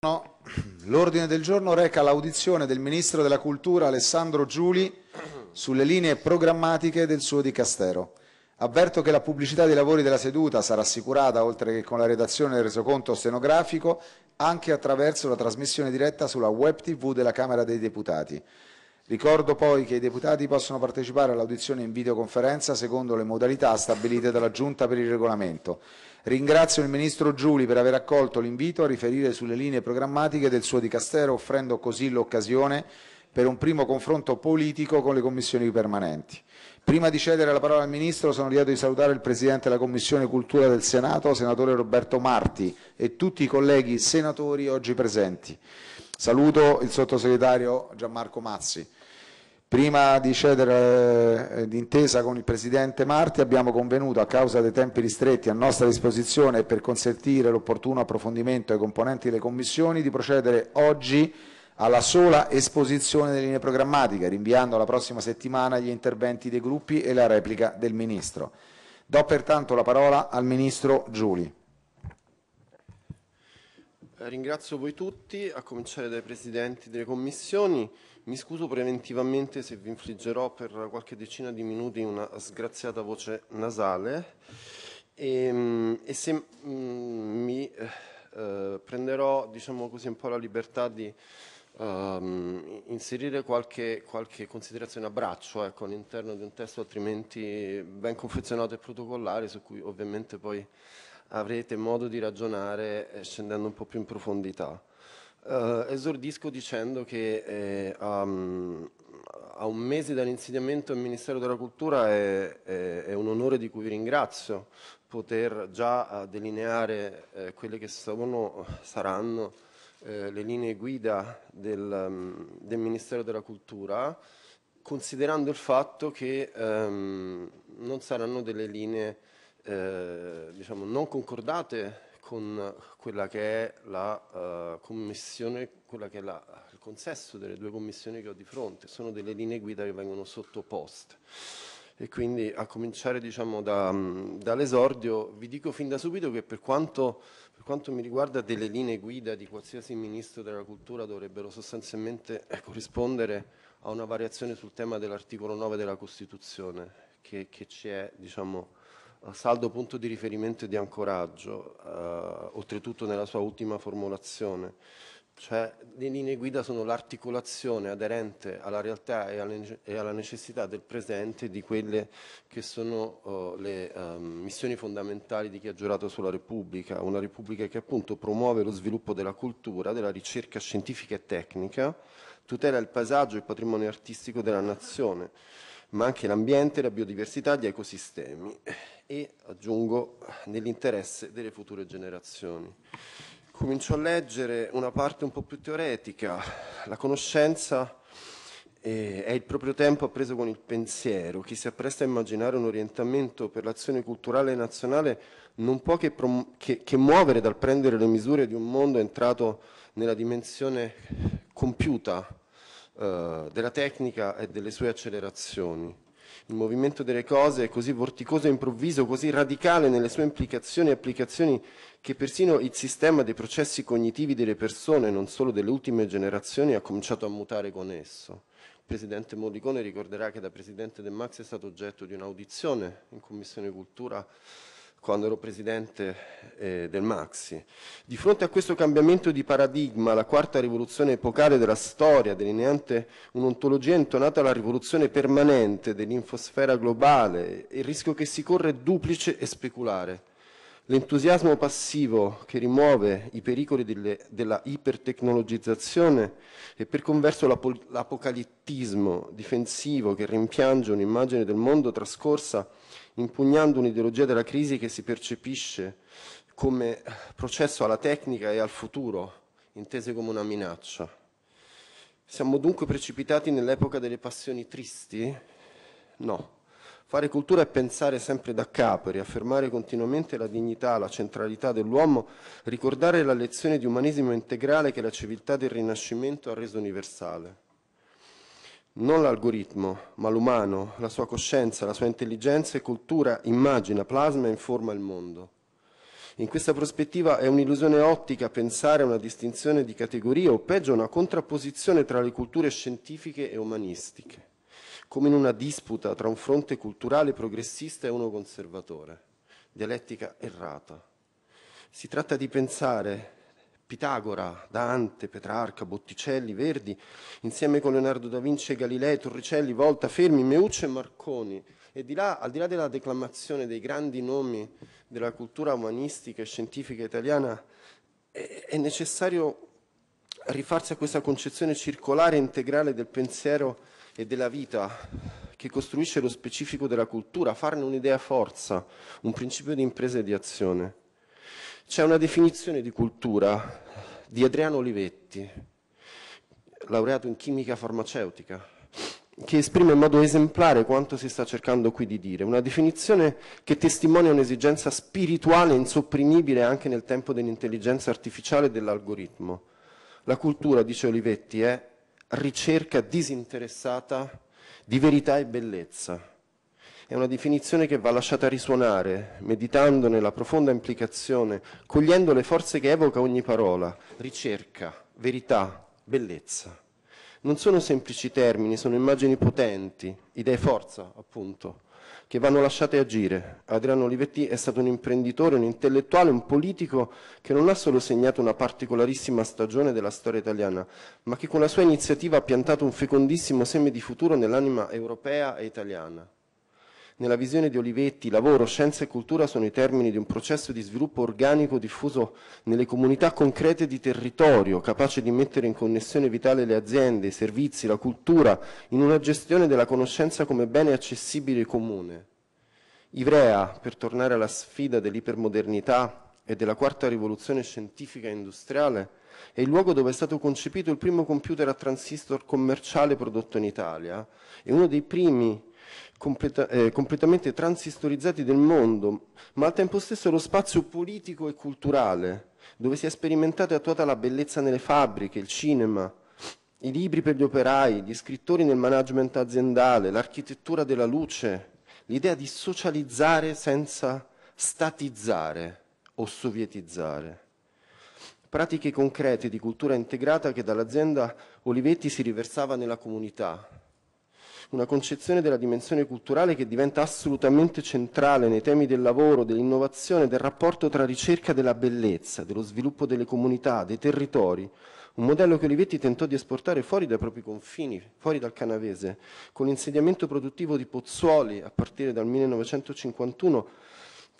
No. L'ordine del giorno reca l'audizione del Ministro della Cultura Alessandro Giuli sulle linee programmatiche del suo dicastero. Avverto che la pubblicità dei lavori della seduta sarà assicurata, oltre che con la redazione del resoconto stenografico, anche attraverso la trasmissione diretta sulla web TV della Camera dei Deputati. Ricordo poi che i deputati possono partecipare all'audizione in videoconferenza secondo le modalità stabilite dalla Giunta per il regolamento. Ringrazio il Ministro Giuli per aver accolto l'invito a riferire sulle linee programmatiche del suo dicastero, offrendo così l'occasione per un primo confronto politico con le commissioni permanenti. Prima di cedere la parola al Ministro sono lieto di salutare il Presidente della Commissione Cultura del Senato, Senatore Roberto Marti, e tutti i colleghi senatori oggi presenti. Saluto il Sottosegretario Gianmarco Mazzi. Prima di cedere eh, d'intesa con il Presidente Marti abbiamo convenuto, a causa dei tempi ristretti a nostra disposizione e per consentire l'opportuno approfondimento ai componenti delle commissioni, di procedere oggi alla sola esposizione delle linee programmatiche, rinviando alla prossima settimana gli interventi dei gruppi e la replica del Ministro. Do pertanto la parola al Ministro Giuli. Ringrazio voi tutti, a cominciare dai Presidenti delle Commissioni. Mi scuso preventivamente se vi infliggerò per qualche decina di minuti una sgraziata voce nasale e, ehm, e se mm, mi eh, prenderò diciamo così, un po' la libertà di um, inserire qualche, qualche, considerazione a braccio ecco, all'interno di un testo altrimenti ben confezionato e protocollare su cui ovviamente poi avrete modo di ragionare eh, scendendo un po' più in profondità. Uh, esordisco dicendo che eh, um, a un mese dall'insediamento del Ministero della Cultura è, è, è, un onore di cui vi ringrazio poter già uh, delineare eh, quelle che sono, saranno eh, le linee guida del, um, del, Ministero della Cultura, considerando il fatto che um, non saranno delle linee eh, diciamo, non concordate con quella che è la uh, commissione, quella che è la, il consesso delle due commissioni che ho di fronte, sono delle linee guida che vengono sottoposte. E quindi a cominciare diciamo, da, dall'esordio vi dico fin da subito che per quanto, per quanto, mi riguarda delle linee guida di qualsiasi Ministro della Cultura dovrebbero sostanzialmente eh, corrispondere a una variazione sul tema dell'articolo 9 della Costituzione che, che ci è diciamo, saldo punto di riferimento e di ancoraggio, eh, oltretutto nella sua ultima formulazione. Cioè le linee guida sono l'articolazione aderente alla realtà e, alle, e, alla necessità del presente di quelle che sono uh, le um, missioni fondamentali di chi ha giurato sulla Repubblica, una Repubblica che appunto promuove lo sviluppo della cultura, della ricerca scientifica e tecnica, tutela il paesaggio e il patrimonio artistico della nazione, ma anche l'ambiente, la biodiversità, gli ecosistemi e, aggiungo, nell'interesse delle future generazioni. Comincio a leggere una parte un po' più teoretica. La conoscenza eh, è il proprio tempo appreso con il pensiero. Chi si appresta a immaginare un orientamento per l'azione culturale nazionale non può che, che, che muovere dal prendere le misure di un mondo entrato nella dimensione compiuta eh, della tecnica e delle sue accelerazioni. Il movimento delle cose è così vorticoso e improvviso, così radicale nelle sue implicazioni e applicazioni che persino il sistema dei processi cognitivi delle persone, non solo delle ultime generazioni, ha cominciato a mutare con esso. Il Presidente Mollicone ricorderà che da Presidente del Max è stato oggetto di un'audizione in Commissione Cultura quando ero presidente eh, del Maxi. Di fronte a questo cambiamento di paradigma, la quarta rivoluzione epocale della storia, delineante un'ontologia intonata alla rivoluzione permanente dell'infosfera globale, il rischio che si corre è duplice e speculare. L'entusiasmo passivo che rimuove i pericoli delle, della ipertecnologizzazione e per converso l'apocalittismo difensivo che rimpiange un'immagine del mondo trascorsa impugnando un'ideologia della crisi che si percepisce come processo alla tecnica e al futuro, intese come una minaccia. Siamo dunque precipitati nell'epoca delle passioni tristi? No. Fare cultura è pensare sempre da capo, riaffermare continuamente la dignità, la centralità dell'uomo, ricordare la lezione di umanesimo integrale che la civiltà del Rinascimento ha reso universale non l'algoritmo, ma l'umano, la sua coscienza, la sua intelligenza e cultura immagina, plasma e informa il mondo. In questa prospettiva è un'illusione ottica pensare a una distinzione di categorie o peggio una contrapposizione tra le culture scientifiche e umanistiche, come in una disputa tra un fronte culturale progressista e uno conservatore, dialettica errata. Si tratta di pensare Pitagora, Dante, Petrarca, Botticelli, Verdi, insieme con Leonardo da Vinci, Galilei, Torricelli, Volta, Fermi, Meucci e Marconi. E di là, al di là della declamazione dei grandi nomi della cultura umanistica e scientifica italiana, è, è necessario rifarsi a questa concezione circolare e integrale del pensiero e della vita che costruisce lo specifico della cultura, farne un'idea forza, un principio di impresa e di azione. C'è una definizione di cultura di Adriano Olivetti, laureato in chimica farmaceutica, che esprime in modo esemplare quanto si sta cercando qui di dire, una definizione che testimonia un'esigenza spirituale insopprimibile anche nel tempo dell'intelligenza artificiale e dell'algoritmo. La cultura, dice Olivetti, è ricerca disinteressata di verità e bellezza è una definizione che va lasciata risuonare, meditandone la profonda implicazione, cogliendo le forze che evoca ogni parola, ricerca, verità, bellezza. Non sono semplici termini, sono immagini potenti, idee forza, appunto, che vanno lasciate agire. Adriano Olivetti è stato un imprenditore, un intellettuale, un politico che non ha solo segnato una particolarissima stagione della storia italiana, ma che con la sua iniziativa ha piantato un fecondissimo seme di futuro nell'anima europea e italiana. Nella visione di Olivetti, lavoro, scienza e cultura sono i termini di un processo di sviluppo organico diffuso nelle comunità concrete di territorio, capace di mettere in connessione vitale le aziende, i servizi, la cultura, in una gestione della conoscenza come bene accessibile e comune. Ivrea, per tornare alla sfida dell'ipermodernità e della quarta rivoluzione scientifica e industriale, è il luogo dove è stato concepito il primo computer a transistor commerciale prodotto in Italia e uno dei primi completa, eh, completamente transistorizzati del mondo, ma al tempo stesso lo spazio politico e culturale, dove si è sperimentata e attuata la bellezza nelle fabbriche, il cinema, i libri per gli operai, gli scrittori nel management aziendale, l'architettura della luce, l'idea di socializzare senza statizzare o sovietizzare. Pratiche concrete di cultura integrata che dall'azienda Olivetti si riversava nella comunità, una concezione della dimensione culturale che diventa assolutamente centrale nei temi del lavoro, dell'innovazione, del rapporto tra ricerca della bellezza, dello sviluppo delle comunità, dei territori, un modello che Olivetti tentò di esportare fuori dai propri confini, fuori dal canavese, con l'insediamento produttivo di Pozzuoli a partire dal 1951,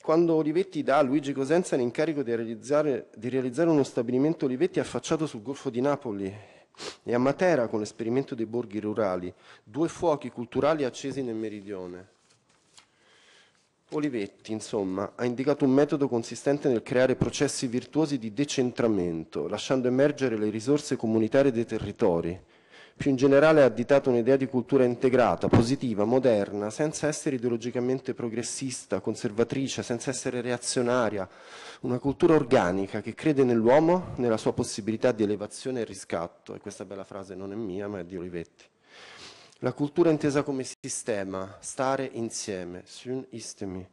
quando Olivetti dà a Luigi Cosenza l'incarico di realizzare, di realizzare uno stabilimento Olivetti affacciato sul Golfo di Napoli e a Matera con l'esperimento dei borghi rurali, due fuochi culturali accesi nel meridione. Olivetti, insomma, ha indicato un metodo consistente nel creare processi virtuosi di decentramento, lasciando emergere le risorse comunitarie dei territori, più in generale ha additato un'idea di cultura integrata, positiva, moderna, senza essere ideologicamente progressista, conservatrice, senza essere reazionaria, una cultura organica che crede nell'uomo, nella sua possibilità di elevazione e riscatto. E questa bella frase non è mia, ma è di Olivetti. La cultura intesa come sistema, stare insieme, sun istemi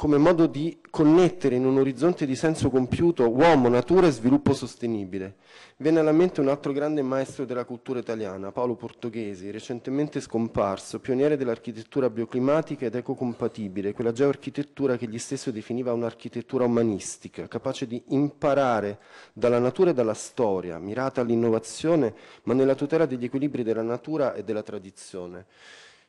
come modo di connettere in un orizzonte di senso compiuto uomo, natura e sviluppo sostenibile. Viene alla mente un altro grande maestro della cultura italiana, Paolo Portoghesi, recentemente scomparso, pioniere dell'architettura bioclimatica ed ecocompatibile, quella geoarchitettura che egli stesso definiva un'architettura umanistica, capace di imparare dalla natura e dalla storia, mirata all'innovazione, ma nella tutela degli equilibri della natura e della tradizione.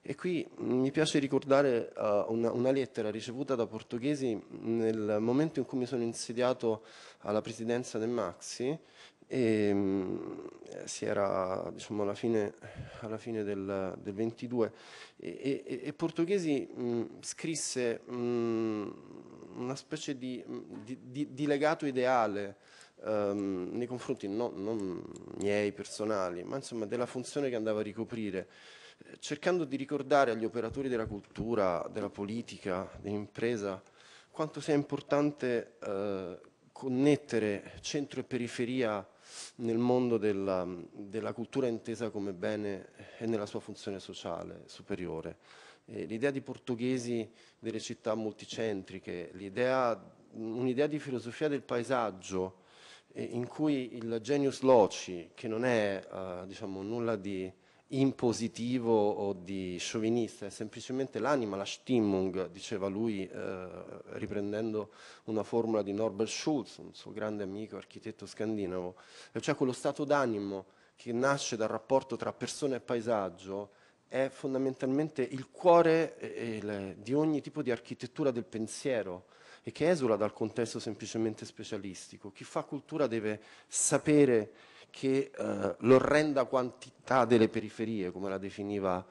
E qui mi piace ricordare uh, una, una, lettera ricevuta da portoghesi nel momento in cui mi sono insediato alla presidenza del Maxi e um, si era diciamo, alla fine, alla fine del, del, 22 e, e, e Portoghesi mh, scrisse mh, una specie di, di, di, di legato ideale um, nei confronti no, non miei personali ma insomma della funzione che andava a ricoprire cercando di ricordare agli operatori della cultura, della politica, dell'impresa, quanto sia importante eh, connettere centro e periferia nel mondo della, della, cultura intesa come bene e nella sua funzione sociale superiore. l'idea di portoghesi delle città multicentriche, un'idea di filosofia del paesaggio eh, in cui il genius loci, che non è eh, diciamo, nulla di impositivo o di sciovinista, è semplicemente l'anima, la Stimmung, diceva lui, eh, riprendendo una formula di Norbert Schulz, un suo grande amico architetto scandinavo, cioè quello stato d'animo che nasce dal rapporto tra persona e paesaggio è fondamentalmente il cuore eh, eh di ogni tipo di architettura del pensiero e che esula dal contesto semplicemente specialistico. Chi fa cultura deve sapere che eh, l'orrenda quantità delle periferie, come la definiva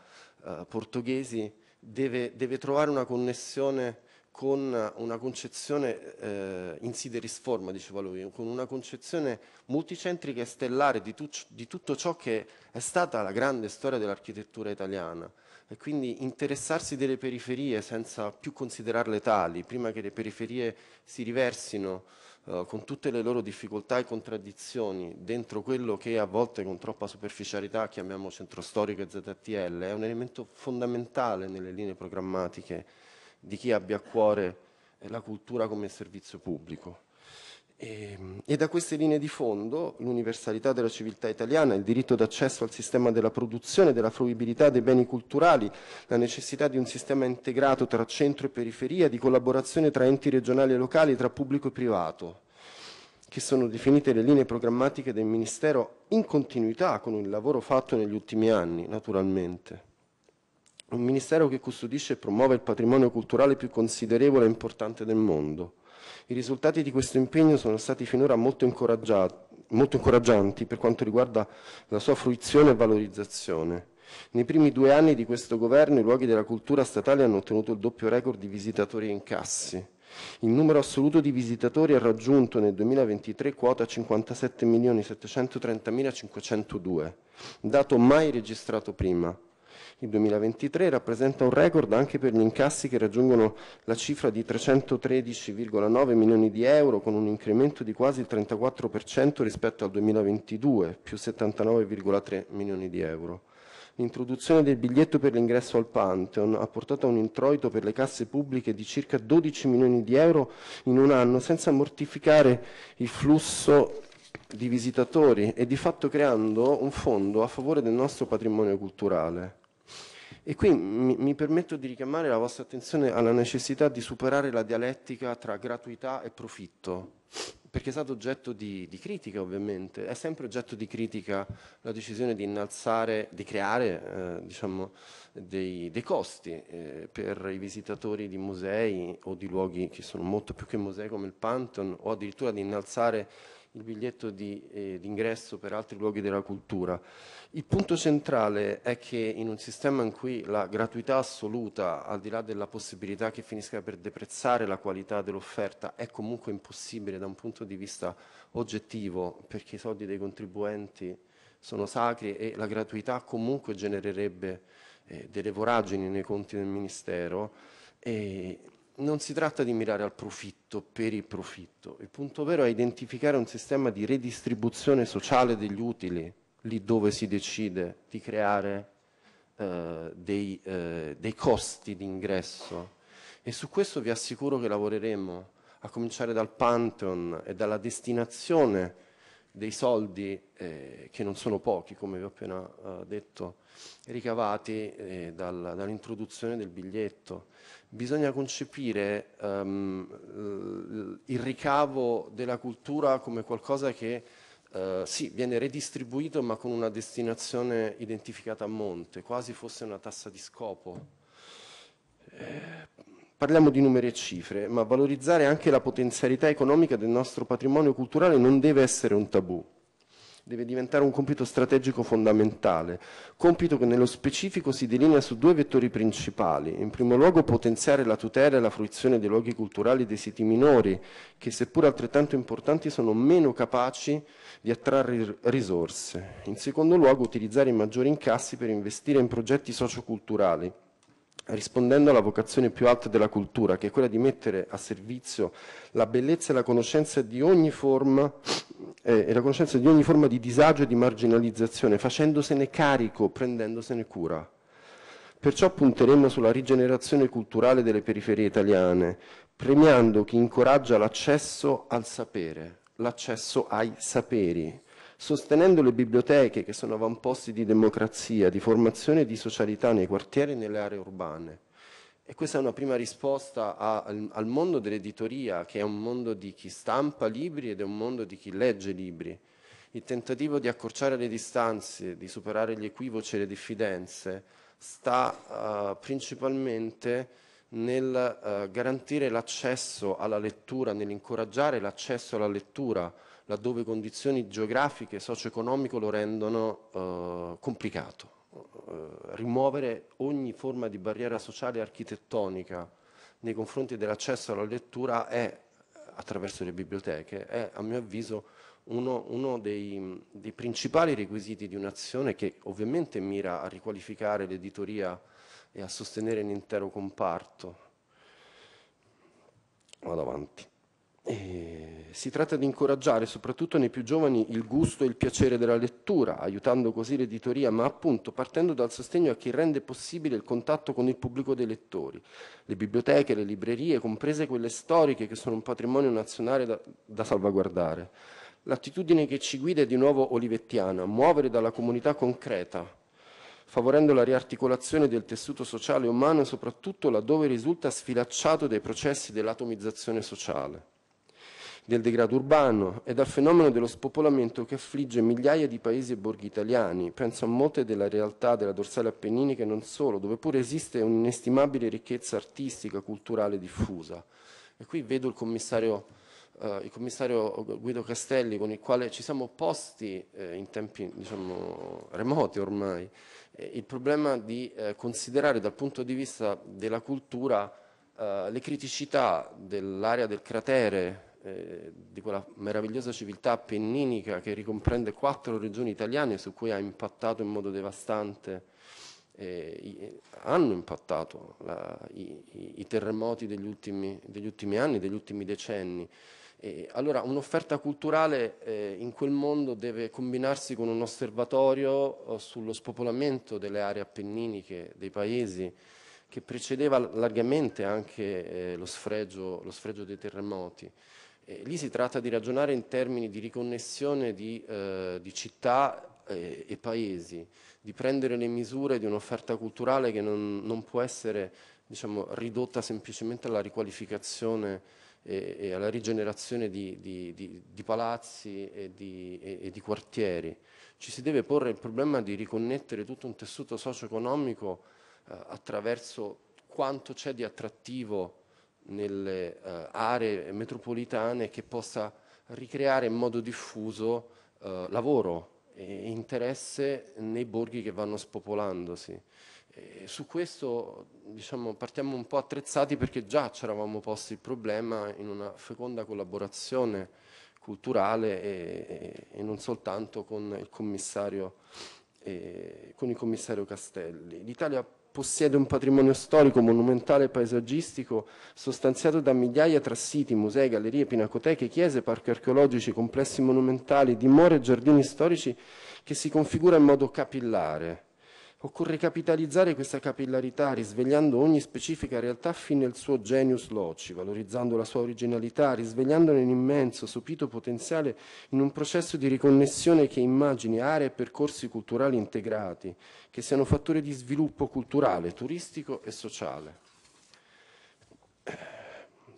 eh, Portoghesi, deve, deve, trovare una connessione con una concezione eh, in sideris forma, diceva lui, con una concezione multicentrica e stellare di, tu, di tutto ciò che è stata la grande storia dell'architettura italiana. E quindi interessarsi delle periferie senza più considerarle tali, prima che le periferie si riversino eh, con tutte le loro difficoltà e contraddizioni dentro quello che a volte con troppa superficialità chiamiamo centro storico e ZTL, è un elemento fondamentale nelle linee programmatiche di chi abbia a cuore la cultura come servizio pubblico. E, ehm, e, da queste linee di fondo l'universalità della civiltà italiana, il diritto d'accesso al sistema della produzione, della fruibilità dei beni culturali, la necessità di un sistema integrato tra centro e periferia, di collaborazione tra enti regionali e locali, tra pubblico e privato, che sono definite le linee programmatiche del Ministero in continuità con il lavoro fatto negli ultimi anni, naturalmente. Un Ministero che custodisce e promuove il patrimonio culturale più considerevole e importante del mondo i risultati di questo impegno sono stati finora molto, molto incoraggianti per quanto riguarda la sua fruizione e valorizzazione. Nei primi due anni di questo governo i luoghi della cultura statale hanno ottenuto il doppio record di visitatori e incassi. Il numero assoluto di visitatori ha raggiunto nel 2023 quota 57.730.502, dato mai registrato prima. Il 2023 rappresenta un record anche per gli incassi che raggiungono la cifra di 313,9 milioni di euro con un incremento di quasi il 34% rispetto al 2022, più 79,3 milioni di euro. L'introduzione del biglietto per l'ingresso al Pantheon ha portato a un introito per le casse pubbliche di circa 12 milioni di euro in un anno, senza mortificare il flusso di visitatori e di fatto creando un fondo a favore del nostro patrimonio culturale. E qui mi, mi, permetto di richiamare la vostra attenzione alla necessità di superare la dialettica tra gratuità e profitto, perché è stato oggetto di, di critica ovviamente, è sempre oggetto di critica la decisione di innalzare, di creare eh, diciamo, dei, dei, costi eh, per i visitatori di musei o di luoghi che sono molto più che musei come il Pantheon o addirittura di innalzare il biglietto di, eh, ingresso per altri luoghi della cultura. Il punto centrale è che in un sistema in cui la gratuità assoluta, al di là della possibilità che finisca per deprezzare la qualità dell'offerta, è comunque impossibile da un punto di vista oggettivo, perché i soldi dei contribuenti sono sacri e la gratuità comunque genererebbe eh, delle voragini nei conti del Ministero. E non si tratta di mirare al profitto per il profitto, il punto vero è identificare un sistema di redistribuzione sociale degli utili lì dove si decide di creare eh, dei, eh, dei costi di ingresso e su questo vi assicuro che lavoreremo a cominciare dal Pantheon e dalla destinazione dei soldi, eh, che non sono pochi, come vi ho appena eh, detto, ricavati eh, dal, dall'introduzione del biglietto. Bisogna concepire um, il ricavo della cultura come qualcosa che Uh, sì, viene redistribuito ma con una destinazione identificata a monte, quasi fosse una tassa di scopo. Eh, parliamo di numeri e cifre, ma valorizzare anche la potenzialità economica del nostro patrimonio culturale non deve essere un tabù deve diventare un compito strategico fondamentale, compito che nello specifico si delinea su due vettori principali. In primo luogo potenziare la tutela e la fruizione dei luoghi culturali dei siti minori, che seppur altrettanto importanti sono meno capaci di attrarre risorse. In secondo luogo utilizzare i maggiori incassi per investire in progetti socioculturali rispondendo alla vocazione più alta della cultura, che è quella di mettere a servizio la bellezza e la conoscenza di ogni forma, eh, di ogni forma di disagio e di marginalizzazione, facendosene carico, prendendosene cura. Perciò punteremo sulla rigenerazione culturale delle periferie italiane, premiando chi incoraggia l'accesso al sapere, l'accesso ai saperi, sostenendo le biblioteche che sono avamposti di democrazia, di formazione e di socialità nei quartieri e nelle aree urbane. E questa è una prima risposta a, al, al mondo dell'editoria, che è un mondo di chi stampa libri ed è un mondo di chi legge libri. Il tentativo di accorciare le distanze, di superare gli equivoci e le diffidenze, sta uh, principalmente nel uh, garantire l'accesso alla lettura, nell'incoraggiare l'accesso alla lettura laddove condizioni geografiche e socio-economiche lo rendono uh, complicato. rimuovere ogni forma di barriera sociale e architettonica nei confronti dell'accesso alla lettura è, attraverso le biblioteche, è a mio avviso uno, uno dei, dei, principali requisiti di un'azione che ovviamente mira a riqualificare l'editoria e a sostenere l'intero comparto. Vado avanti. E si tratta di incoraggiare soprattutto nei più giovani il gusto e il piacere della lettura, aiutando così l'editoria, ma appunto partendo dal sostegno a chi rende possibile il contatto con il pubblico dei lettori. Le biblioteche, le librerie, comprese quelle storiche che sono un patrimonio nazionale da, da salvaguardare. L'attitudine che ci guida è di nuovo olivettiana, muovere dalla comunità concreta, favorendo la riarticolazione del tessuto sociale umano soprattutto laddove risulta sfilacciato dai processi dell'atomizzazione sociale, del degrado urbano e dal fenomeno dello spopolamento che affligge migliaia di paesi e borghi italiani. Penso a molte delle realtà della dorsale appenninica e non solo, dove pure esiste un'inestimabile ricchezza artistica, culturale diffusa. E qui vedo il commissario Uh, il commissario Guido Castelli con il quale ci siamo opposti eh, in tempi diciamo, remoti ormai, eh, il problema di eh, considerare dal punto di vista della cultura eh, le criticità dell'area del cratere, eh, di quella meravigliosa civiltà appenninica che ricomprende quattro regioni italiane su cui ha impattato in modo devastante eh, hanno impattato la, i, i, i, terremoti degli ultimi, degli ultimi, anni, degli ultimi decenni. Eh, allora un'offerta culturale eh, in quel mondo deve combinarsi con un osservatorio eh, sullo spopolamento delle aree appenniniche dei paesi che precedeva largamente anche eh, lo sfregio, lo, sfregio, dei terremoti. Lì si tratta di ragionare in termini di riconnessione di, eh, di città eh, e paesi, di prendere le misure di un'offerta culturale che non, non può essere diciamo, ridotta semplicemente alla riqualificazione e, e alla rigenerazione di, di, di, di palazzi e, e di, quartieri. Ci si deve porre il problema di riconnettere tutto un tessuto socio-economico eh, attraverso quanto c'è di attrattivo nelle eh, aree metropolitane che possa ricreare in modo diffuso eh, lavoro e interesse nei borghi che vanno spopolandosi. E su questo diciamo, partiamo un po' attrezzati perché già ci eravamo posti il problema in una feconda collaborazione culturale e, e, e non soltanto con il commissario, eh, con il commissario Castelli. L'Italia possiede un patrimonio storico, monumentale e paesaggistico sostanziato da migliaia tra siti, musei, gallerie, pinacoteche, chiese, parchi archeologici, complessi monumentali, dimore e giardini storici che si configura in modo capillare Occorre capitalizzare questa capillarità risvegliando ogni specifica realtà fino al suo genius loci, valorizzando la sua originalità, risvegliandone un immenso, sopito potenziale in un processo di riconnessione che immagini aree e percorsi culturali integrati, che siano fattori di sviluppo culturale, turistico e sociale.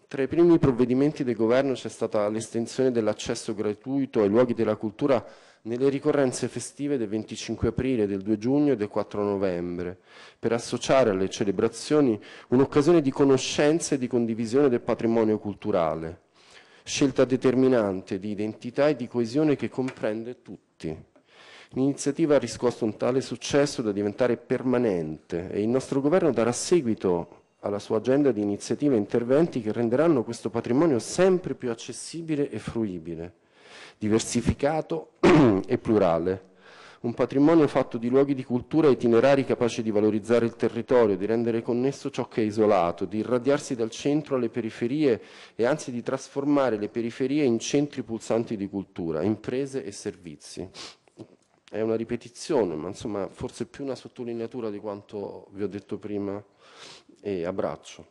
Tra i primi provvedimenti del governo c'è stata l'estensione dell'accesso gratuito ai luoghi della cultura nelle ricorrenze festive del 25 aprile, del 2 giugno e del 4 novembre, per associare alle celebrazioni un'occasione di conoscenza e di condivisione del patrimonio culturale, scelta determinante di identità e di coesione che comprende tutti. L'iniziativa ha riscosso un tale successo da diventare permanente e il nostro governo darà seguito alla sua agenda di iniziative e interventi che renderanno questo patrimonio sempre più accessibile e fruibile diversificato e plurale. Un patrimonio fatto di luoghi di cultura itinerari capaci di valorizzare il territorio, di rendere connesso ciò che è isolato, di irradiarsi dal centro alle periferie e anzi di trasformare le periferie in centri pulsanti di cultura, imprese e servizi. è una ripetizione, ma insomma forse più una sottolineatura di quanto vi ho detto prima e abbraccio.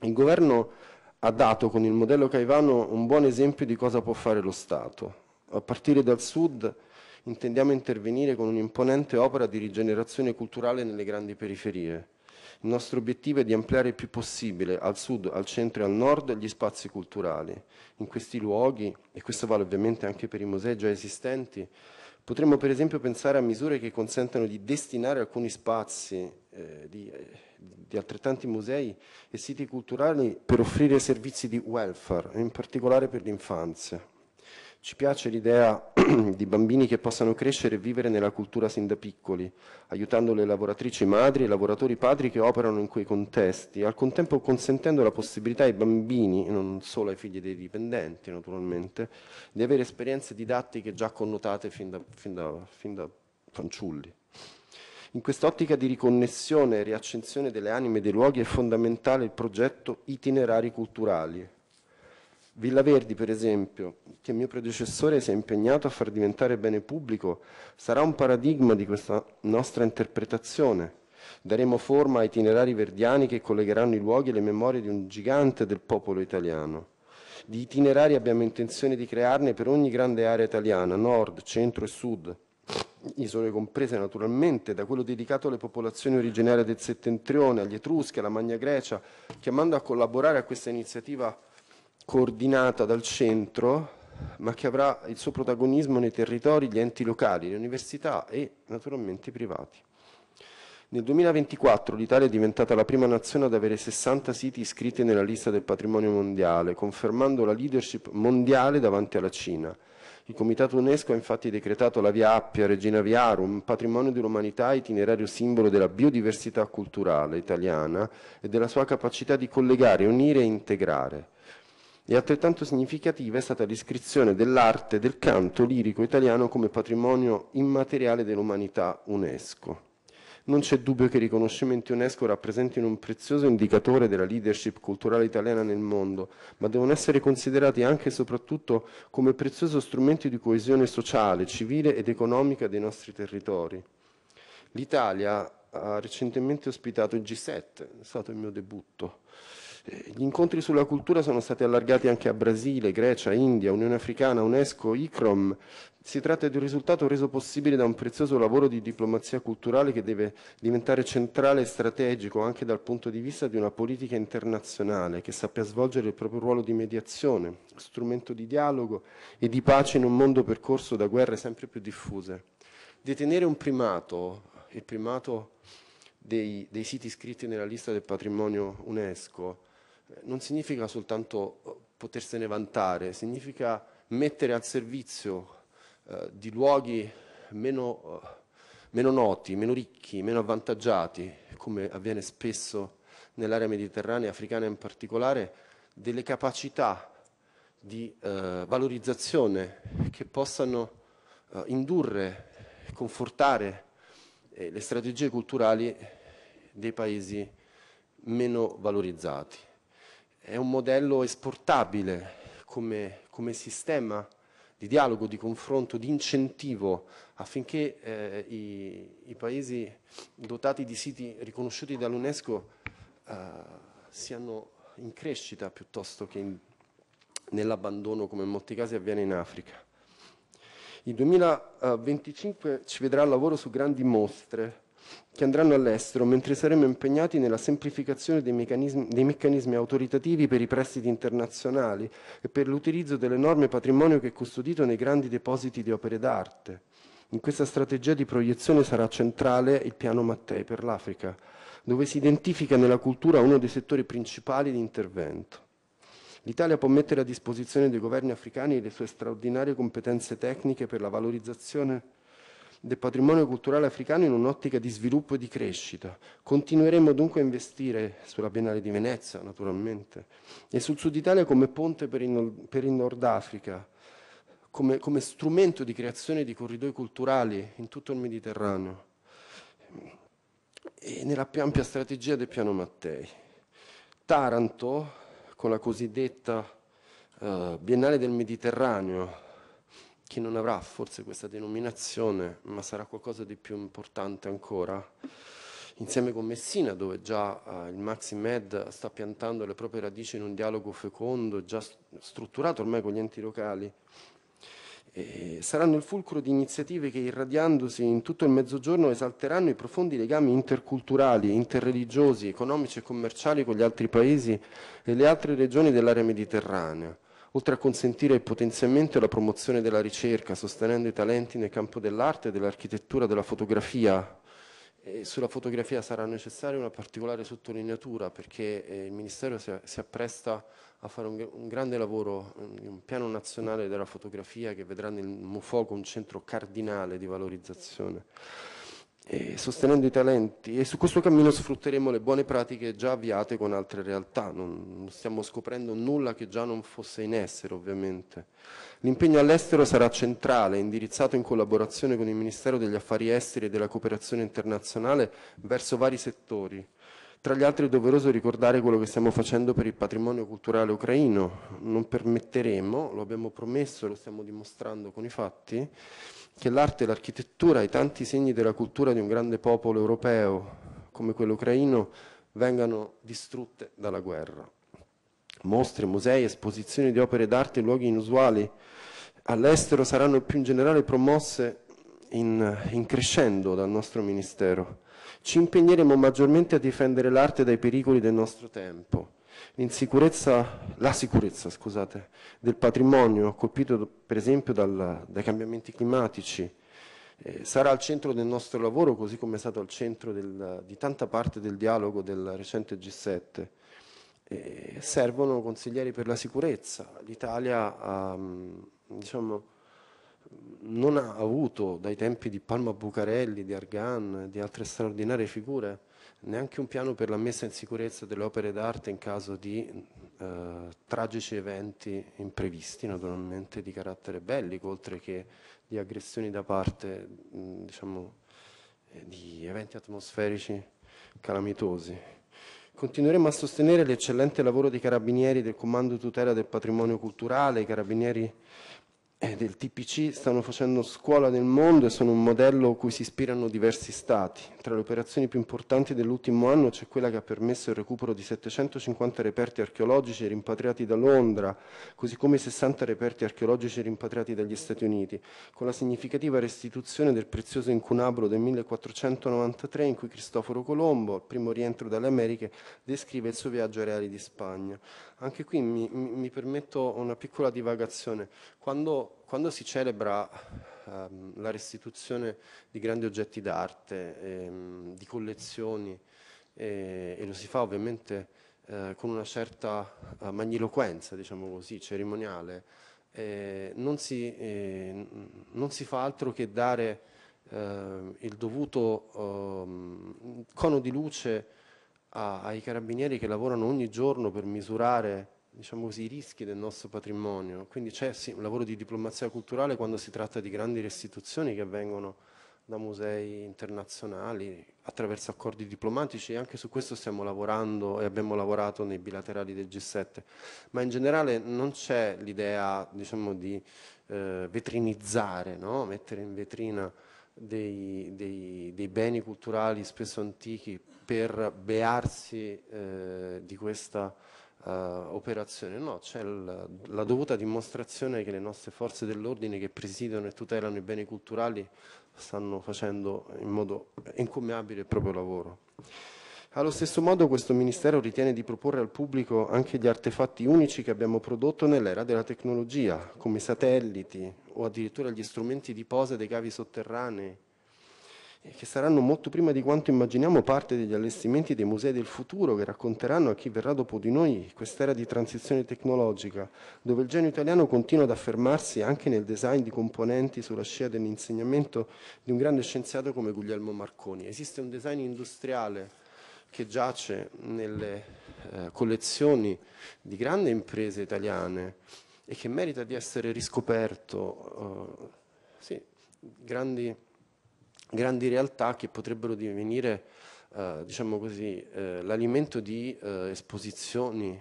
Il governo ha dato con il modello Caivano un buon esempio di cosa può fare lo Stato. A partire dal sud intendiamo intervenire con un'imponente opera di rigenerazione culturale nelle grandi periferie. Il nostro obiettivo è di ampliare il più possibile al sud, al centro e al nord gli spazi culturali. In questi luoghi, e questo vale ovviamente anche per i musei già esistenti, potremmo per esempio pensare a misure che consentano di destinare alcuni spazi eh, di, eh, di altrettanti musei e siti culturali per offrire servizi di welfare, in particolare per l'infanzia. Ci piace l'idea di bambini che possano crescere e vivere nella cultura sin da piccoli, aiutando le lavoratrici madri e i lavoratori padri che operano in quei contesti, al contempo consentendo la possibilità ai bambini, non solo ai figli dei dipendenti naturalmente, di avere esperienze didattiche già connotate fin da, fin da, fin da fanciulli. In quest'ottica di riconnessione e riaccensione delle anime e dei luoghi è fondamentale il progetto Itinerari culturali. Villa Verdi, per esempio, che mio predecessore si è impegnato a far diventare bene pubblico, sarà un paradigma di questa nostra interpretazione. Daremo forma a itinerari verdiani che collegheranno i luoghi e le memorie di un gigante del popolo italiano. Di itinerari abbiamo intenzione di crearne per ogni grande area italiana, nord, centro e sud, isole comprese naturalmente, da quello dedicato alle popolazioni originarie del settentrione, agli Etruschi, alla Magna Grecia, chiamando a collaborare a questa iniziativa coordinata dal centro, ma che avrà il suo protagonismo nei territori, gli enti locali, le università e naturalmente i privati. Nel 2024 l'Italia è diventata la prima nazione ad avere 60 siti iscritti nella lista del patrimonio mondiale, confermando la leadership mondiale davanti alla Cina. Il Comitato UNESCO ha infatti decretato la Via Appia Regina Viarum, patrimonio dell'umanità, itinerario simbolo della biodiversità culturale italiana e della sua capacità di collegare, unire e integrare. E altrettanto significativa è stata l'iscrizione dell'arte del canto lirico italiano come patrimonio immateriale dell'umanità UNESCO. Non c'è dubbio che i riconoscimenti UNESCO rappresentino un prezioso indicatore della leadership culturale italiana nel mondo, ma devono essere considerati anche e soprattutto come prezioso strumento di coesione sociale, civile ed economica dei nostri territori. L'Italia ha recentemente ospitato il G7, è stato il mio debutto. Gli incontri sulla cultura sono stati allargati anche a Brasile, Grecia, India, Unione Africana, UNESCO, ICROM. Si tratta di un risultato reso possibile da un prezioso lavoro di diplomazia culturale che deve diventare centrale e strategico anche dal punto di vista di una politica internazionale che sappia svolgere il proprio ruolo di mediazione, strumento di dialogo e di pace in un mondo percorso da guerre sempre più diffuse. Detenere un primato, il primato dei, dei siti iscritti nella lista del patrimonio UNESCO, non significa soltanto eh, potersene vantare, significa mettere al servizio eh, di luoghi meno, eh, meno, noti, meno ricchi, meno avvantaggiati, come avviene spesso nell'area mediterranea, africana in particolare, delle capacità di eh, valorizzazione che possano eh, indurre, confortare le strategie culturali dei paesi meno valorizzati è un modello esportabile come, come sistema di dialogo, di confronto, di incentivo affinché eh, i, i, paesi dotati di siti riconosciuti dall'UNESCO eh, siano in crescita piuttosto che nell'abbandono come in molti casi avviene in Africa. Il 2025 ci vedrà al lavoro su grandi mostre che andranno all'estero, mentre saremo impegnati nella semplificazione dei meccanismi, dei meccanismi, autoritativi per i prestiti internazionali e per l'utilizzo dell'enorme patrimonio che è custodito nei grandi depositi di opere d'arte. In questa strategia di proiezione sarà centrale il piano Mattei per l'Africa, dove si identifica nella cultura uno dei settori principali di intervento. L'Italia può mettere a disposizione dei governi africani le sue straordinarie competenze tecniche per la valorizzazione del patrimonio culturale africano in un'ottica di sviluppo e di crescita. Continueremo dunque a investire sulla Biennale di Venezia, naturalmente, e sul Sud Italia come ponte per il, per il Nord Africa, come, come strumento di creazione di corridoi culturali in tutto il Mediterraneo e nella più ampia strategia del piano Mattei. Taranto, con la cosiddetta uh, Biennale del Mediterraneo, che non avrà forse questa denominazione, ma sarà qualcosa di più importante ancora, insieme con Messina, dove già eh, il Maxi Med sta piantando le proprie radici in un dialogo fecondo, già strutturato ormai con gli enti locali. E saranno il fulcro di iniziative che irradiandosi in tutto il mezzogiorno esalteranno i profondi legami interculturali, interreligiosi, economici e commerciali con gli altri paesi e le altre regioni dell'area mediterranea oltre a consentire il potenziamento e la promozione della ricerca, sostenendo i talenti nel campo dell'arte, dell'architettura, della fotografia. E sulla fotografia sarà necessaria una particolare sottolineatura perché eh, il Ministero si, appresta a fare un, un, grande lavoro, un piano nazionale della fotografia che vedrà nel Mufoco un centro cardinale di valorizzazione sostenendo i talenti e su questo cammino sfrutteremo le buone pratiche già avviate con altre realtà, non, stiamo scoprendo nulla che già non fosse in essere ovviamente. L'impegno all'estero sarà centrale, indirizzato in collaborazione con il Ministero degli Affari Esteri e della Cooperazione Internazionale verso vari settori. Tra gli altri è doveroso ricordare quello che stiamo facendo per il patrimonio culturale ucraino. Non permetteremo, lo abbiamo promesso e lo stiamo dimostrando con i fatti, che l'arte e l'architettura, i tanti segni della cultura di un grande popolo europeo come quello ucraino, vengano distrutte dalla guerra. Mostre, musei, esposizioni di opere d'arte e luoghi inusuali all'estero saranno più in generale promosse in, in crescendo dal nostro Ministero. Ci impegneremo maggiormente a difendere l'arte dai pericoli del nostro tempo la sicurezza scusate, del patrimonio colpito per esempio dal, dai cambiamenti climatici eh, sarà al centro del nostro lavoro così come è stato al centro del, di tanta parte del dialogo del recente G7. Eh, servono consiglieri per la sicurezza. L'Italia diciamo, non ha avuto dai tempi di Palma Bucarelli, di Argan, di altre straordinarie figure neanche un piano per la messa in sicurezza delle opere d'arte in caso di eh, tragici eventi imprevisti, naturalmente di carattere bellico, oltre che di aggressioni da parte mh, diciamo, eh, di eventi atmosferici calamitosi. Continueremo a sostenere l'eccellente lavoro dei carabinieri del Comando Tutela del Patrimonio Culturale, i carabinieri eh, del TPC stanno facendo scuola nel mondo e sono un modello a cui si ispirano diversi stati. Tra le operazioni più importanti dell'ultimo anno c'è quella che ha permesso il recupero di 750 reperti archeologici rimpatriati da Londra, così come 60 reperti archeologici rimpatriati dagli Stati Uniti, con la significativa restituzione del prezioso incunabolo del 1493 in cui Cristoforo Colombo, al primo rientro dalle Americhe, descrive il suo viaggio ai reali di Spagna. Anche qui mi, mi permetto una piccola divagazione. Quando, quando si celebra ehm, la restituzione di grandi oggetti d'arte, ehm, di collezioni, eh, e lo si fa ovviamente eh, con una certa eh, magniloquenza, diciamo così, cerimoniale, eh, non si, eh, non, si, fa altro che dare eh, il dovuto ehm, cono di luce a, ai carabinieri che lavorano ogni giorno per misurare diciamo così, i rischi del nostro patrimonio. Quindi c'è sì, un lavoro di diplomazia culturale quando si tratta di grandi restituzioni che avvengono da musei internazionali attraverso accordi diplomatici e anche su questo stiamo lavorando e abbiamo lavorato nei bilaterali del G7, ma in generale non c'è l'idea diciamo, di eh, vetrinizzare, no? mettere in vetrina dei, dei, dei, beni culturali spesso antichi per bearsi eh, di questa uh, operazione, no, c'è la dovuta dimostrazione che le nostre forze dell'ordine che presidiano e tutelano i beni culturali stanno facendo in modo incommiabile il proprio lavoro. Allo stesso modo questo Ministero ritiene di proporre al pubblico anche gli artefatti unici che abbiamo prodotto nell'era della tecnologia, come i satelliti o addirittura gli strumenti di posa dei cavi sotterranei, che saranno molto prima di quanto immaginiamo parte degli allestimenti dei musei del futuro che racconteranno a chi verrà dopo di noi quest'era di transizione tecnologica, dove il genio italiano continua ad affermarsi anche nel design di componenti sulla scia dell'insegnamento di un grande scienziato come Guglielmo Marconi. Esiste un design industriale che giace nelle eh, collezioni di grandi imprese italiane e che merita di essere riscoperto, uh, sì, grandi grandi realtà che potrebbero divenire eh, diciamo così, eh, l'alimento di eh, esposizioni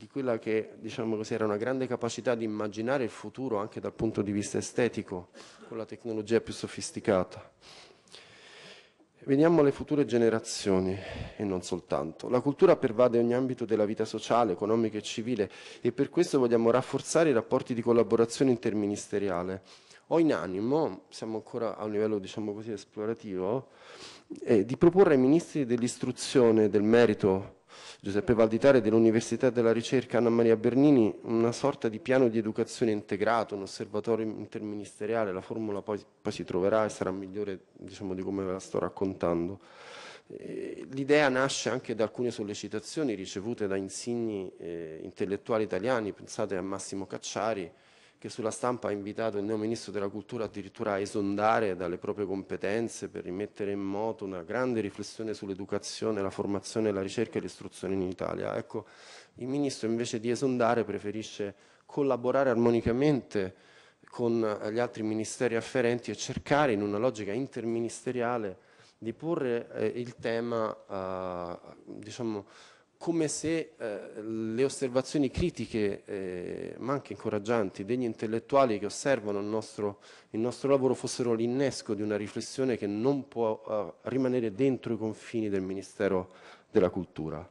di quella che diciamo così, era una grande capacità di immaginare il futuro anche dal punto di vista estetico, con la tecnologia più sofisticata. Veniamo alle future generazioni e non soltanto. La cultura pervade ogni ambito della vita sociale, economica e civile e per questo vogliamo rafforzare i rapporti di collaborazione interministeriale. Ho in animo, siamo ancora a un livello diciamo così esplorativo, eh, di proporre ai ministri dell'istruzione, del merito, Giuseppe Valditare dell'Università della Ricerca Anna Maria Bernini, una sorta di piano di educazione integrato, un osservatorio interministeriale, la formula poi, poi si troverà e sarà migliore diciamo, di come ve la sto raccontando. Eh, l'idea nasce anche da alcune sollecitazioni ricevute da insigni eh, intellettuali italiani, pensate a Massimo Cacciari, che sulla stampa ha invitato il neo ministro della cultura addirittura a esondare dalle proprie competenze per rimettere in moto una grande riflessione sull'educazione, la formazione, la ricerca e l'istruzione in Italia. Ecco, il ministro invece di esondare preferisce collaborare armonicamente con gli altri ministeri afferenti e cercare in una logica interministeriale di porre eh, il tema eh, diciamo, come se eh, le osservazioni critiche, eh, ma anche incoraggianti, degli intellettuali che osservano il nostro, il nostro lavoro fossero l'innesco di una riflessione che non può uh, rimanere dentro i confini del Ministero della Cultura.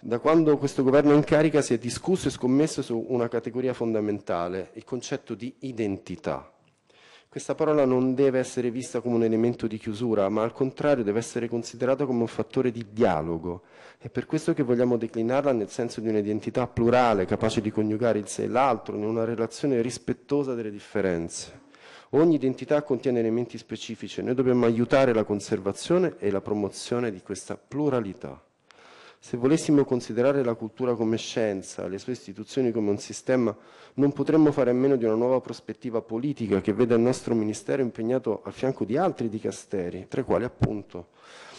Da quando questo governo è in carica si è discusso e scommesso su una categoria fondamentale, il concetto di identità. Questa parola non deve essere vista come un elemento di chiusura, ma al contrario deve essere considerata come un fattore di dialogo. È per questo che vogliamo declinarla nel senso di un'identità plurale, capace di coniugare il sé e l'altro, in una relazione rispettosa delle differenze. Ogni identità contiene elementi specifici e noi dobbiamo aiutare la conservazione e la promozione di questa pluralità. Se volessimo considerare la cultura come scienza, le sue istituzioni come un sistema, non potremmo fare a meno di una nuova prospettiva politica che veda il nostro Ministero impegnato al fianco di altri dicasteri, tra i quali appunto,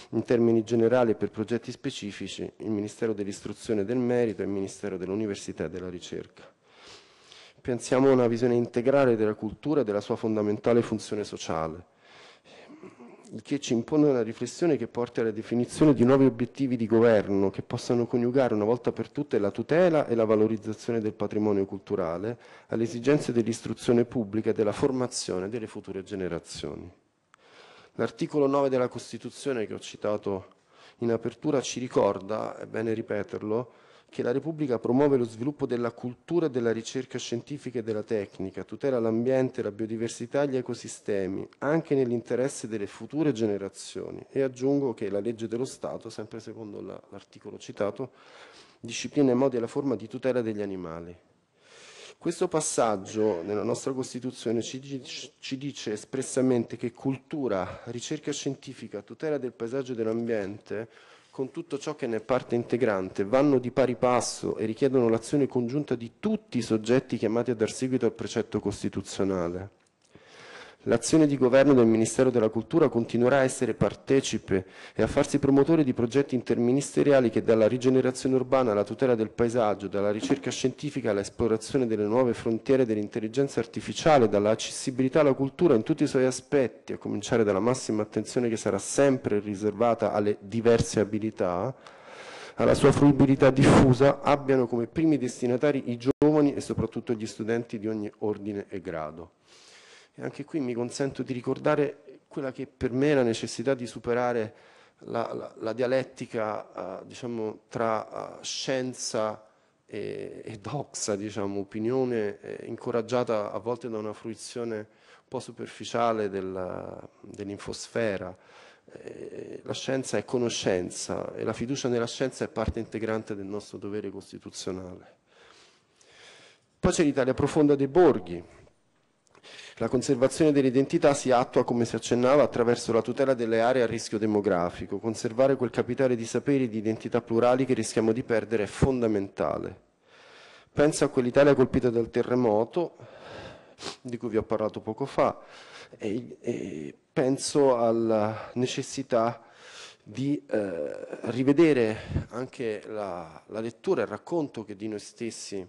in termini generali e per progetti specifici, il Ministero dell'Istruzione e del Merito e il Ministero dell'Università e della Ricerca. Pensiamo a una visione integrale della cultura e della sua fondamentale funzione sociale che ci impone una riflessione che porti alla definizione di nuovi obiettivi di governo che possano coniugare una volta per tutte la tutela e la valorizzazione del patrimonio culturale alle esigenze dell'istruzione pubblica e della formazione delle future generazioni. L'articolo 9 della Costituzione che ho citato in apertura ci ricorda, è bene ripeterlo, che la Repubblica promuove lo sviluppo della cultura della ricerca scientifica e della tecnica, tutela l'ambiente, la biodiversità e gli ecosistemi, anche nell'interesse delle future generazioni. E aggiungo che la legge dello Stato, sempre secondo l'articolo citato, disciplina i modi e la forma di tutela degli animali. Questo passaggio nella nostra Costituzione ci, ci, dice espressamente che cultura, ricerca scientifica, tutela del paesaggio e dell'ambiente con tutto ciò che ne è parte integrante, vanno di pari passo e richiedono l'azione congiunta di tutti i soggetti chiamati a dar seguito al precetto costituzionale. L'azione di governo del Ministero della Cultura continuerà a essere partecipe e a farsi promotore di progetti interministeriali che dalla rigenerazione urbana alla tutela del paesaggio, dalla ricerca scientifica all'esplorazione delle nuove frontiere dell'intelligenza artificiale, dalla accessibilità alla cultura in tutti i suoi aspetti, a cominciare dalla massima attenzione che sarà sempre riservata alle diverse abilità, alla sua fruibilità diffusa, abbiano come primi destinatari i giovani e soprattutto gli studenti di ogni ordine e grado. E anche qui mi consento di ricordare quella che per me è la necessità di superare la, la, la dialettica uh, diciamo, tra uh, scienza e, e, doxa, diciamo, opinione eh, incoraggiata a volte da una fruizione un po' superficiale dell'infosfera. Eh, la scienza è conoscenza e la fiducia nella scienza è parte integrante del nostro dovere costituzionale. Poi c'è l'Italia profonda dei borghi, la conservazione dell'identità si attua, come si accennava, attraverso la tutela delle aree a rischio demografico. Conservare quel capitale di saperi e di identità plurali che rischiamo di perdere è fondamentale. Penso a quell'Italia colpita dal terremoto, di cui vi ho parlato poco fa, e, e penso alla necessità di eh, rivedere anche la, la lettura e il racconto che di noi stessi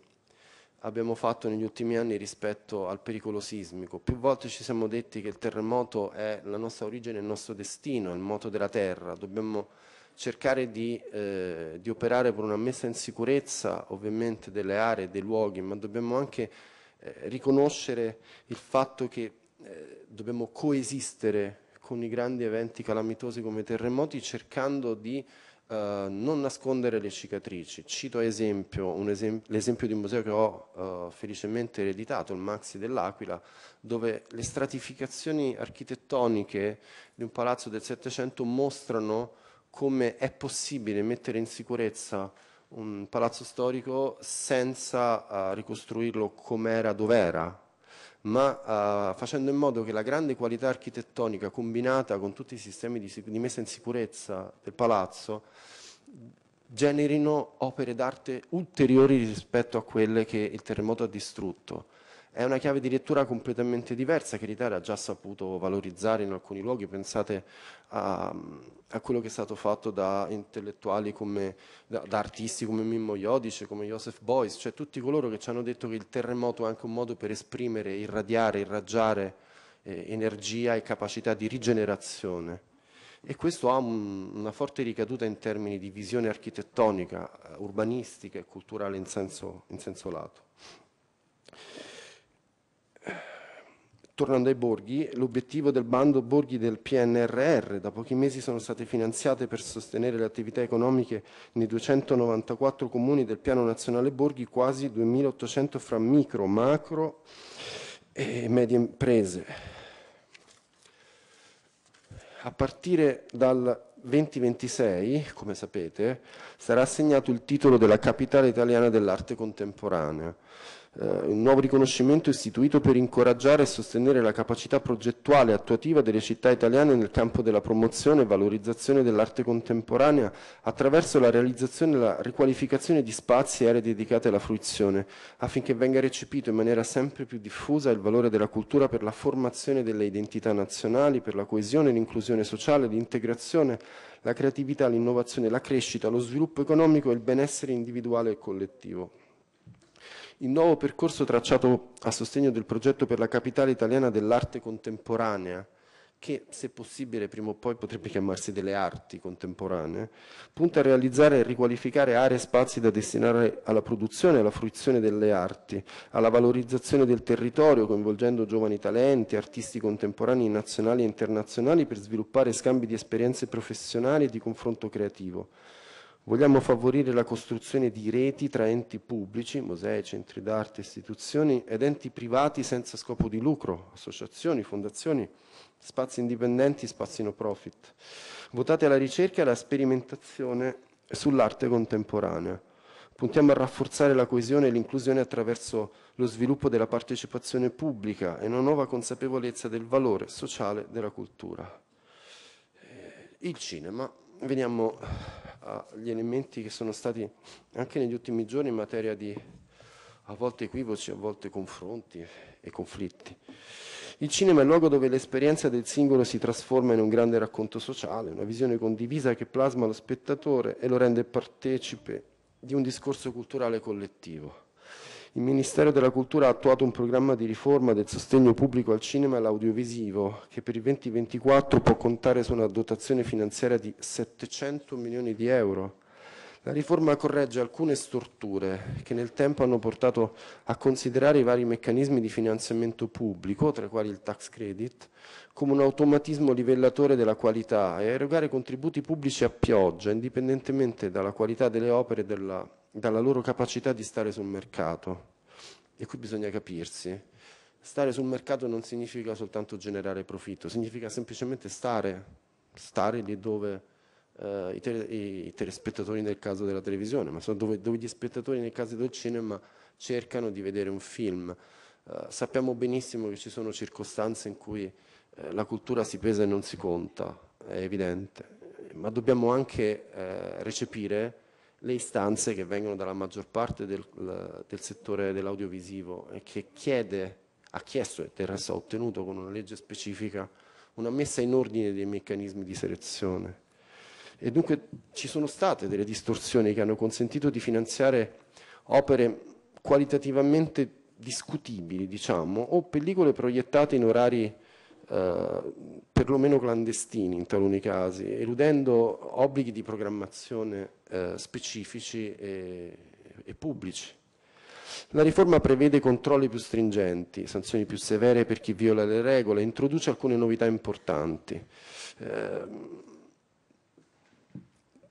abbiamo fatto negli ultimi anni rispetto al pericolo sismico. Più volte ci siamo detti che il terremoto è la nostra origine, il nostro destino, il moto della terra, dobbiamo cercare di, eh, di, operare per una messa in sicurezza ovviamente delle aree dei luoghi, ma dobbiamo anche eh, riconoscere il fatto che eh, dobbiamo coesistere con i grandi eventi calamitosi come i terremoti cercando di Uh, non nascondere le cicatrici. Cito esempio, esempio, l'esempio di un museo che ho uh, felicemente ereditato, il Maxi dell'Aquila, dove le stratificazioni architettoniche di un palazzo del Settecento mostrano come è possibile mettere in sicurezza un palazzo storico senza uh, ricostruirlo com'era, dov'era, ma uh, facendo in modo che la grande qualità architettonica combinata con tutti i sistemi di, di messa in sicurezza del palazzo generino opere d'arte ulteriori rispetto a quelle che il terremoto ha distrutto. È una chiave di lettura completamente diversa che l'Italia ha già saputo valorizzare in alcuni luoghi. Pensate a, a quello che è stato fatto da intellettuali come, da, da, artisti come Mimmo Iodice, come Joseph Beuys, cioè tutti coloro che ci hanno detto che il terremoto è anche un modo per esprimere, irradiare, irraggiare eh, energia e capacità di rigenerazione. E questo ha un, una forte ricaduta in termini di visione architettonica, urbanistica e culturale in senso, in senso lato. Tornando ai borghi, l'obiettivo del bando borghi del PNRR, da pochi mesi sono state finanziate per sostenere le attività economiche nei 294 comuni del Piano Nazionale Borghi, quasi 2.800 fra micro, macro e medie imprese. A partire dal 2026, come sapete, sarà assegnato il titolo della capitale italiana dell'arte contemporanea un nuovo riconoscimento istituito per incoraggiare e sostenere la capacità progettuale e attuativa delle città italiane nel campo della promozione e valorizzazione dell'arte contemporanea attraverso la realizzazione e la riqualificazione di spazi e aree dedicate alla fruizione, affinché venga recepito in maniera sempre più diffusa il valore della cultura per la formazione delle identità nazionali, per la coesione, l'inclusione sociale, l'integrazione, la creatività, l'innovazione, la crescita, lo sviluppo economico e il benessere individuale e collettivo. Il nuovo percorso tracciato a sostegno del progetto per la capitale italiana dell'arte contemporanea, che se possibile prima o poi potrebbe chiamarsi delle arti contemporanee, punta a realizzare e riqualificare aree e spazi da destinare alla produzione e alla fruizione delle arti, alla valorizzazione del territorio coinvolgendo giovani talenti, artisti contemporanei nazionali e internazionali per sviluppare scambi di esperienze professionali e di confronto creativo Vogliamo favorire la costruzione di reti tra enti pubblici, musei, centri d'arte, istituzioni ed enti privati senza scopo di lucro, associazioni, fondazioni, spazi indipendenti, spazi no profit, votate alla ricerca e alla sperimentazione sull'arte contemporanea. Puntiamo a rafforzare la coesione e l'inclusione attraverso lo sviluppo della partecipazione pubblica e una nuova consapevolezza del valore sociale della cultura. Eh, il cinema, veniamo agli elementi che sono stati anche negli ultimi giorni in materia di a volte equivoci, a volte confronti e conflitti. Il cinema è il luogo dove l'esperienza del singolo si trasforma in un grande racconto sociale, una visione condivisa che plasma lo spettatore e lo rende partecipe di un discorso culturale collettivo. Il Ministero della Cultura ha attuato un programma di riforma del sostegno pubblico al cinema e all'audiovisivo che per il 2024 può contare su una dotazione finanziaria di 700 milioni di euro. La riforma corregge alcune storture che nel tempo hanno portato a considerare i vari meccanismi di finanziamento pubblico, tra i quali il tax credit, come un automatismo livellatore della qualità e a erogare contributi pubblici a pioggia, indipendentemente dalla qualità delle opere e della dalla loro capacità di stare sul mercato. E qui bisogna capirsi. Stare sul mercato non significa soltanto generare profitto, significa semplicemente stare, stare lì dove eh, i, tele, i, telespettatori nel caso della televisione, ma sono dove, dove, gli spettatori nel caso del cinema cercano di vedere un film. Eh, sappiamo benissimo che ci sono circostanze in cui eh, la cultura si pesa e non si conta, è evidente, ma dobbiamo anche eh, recepire le istanze che vengono dalla maggior parte del, del settore dell'audiovisivo e che chiede, ha chiesto e del resto ha ottenuto con una legge specifica una messa in ordine dei meccanismi di selezione. E dunque ci sono state delle distorsioni che hanno consentito di finanziare opere qualitativamente discutibili, diciamo, o pellicole proiettate in orari eh, perlomeno clandestini in taluni casi, eludendo obblighi di programmazione eh, specifici e, e pubblici. La riforma prevede controlli più stringenti, sanzioni più severe per chi viola le regole, introduce alcune novità importanti. Eh,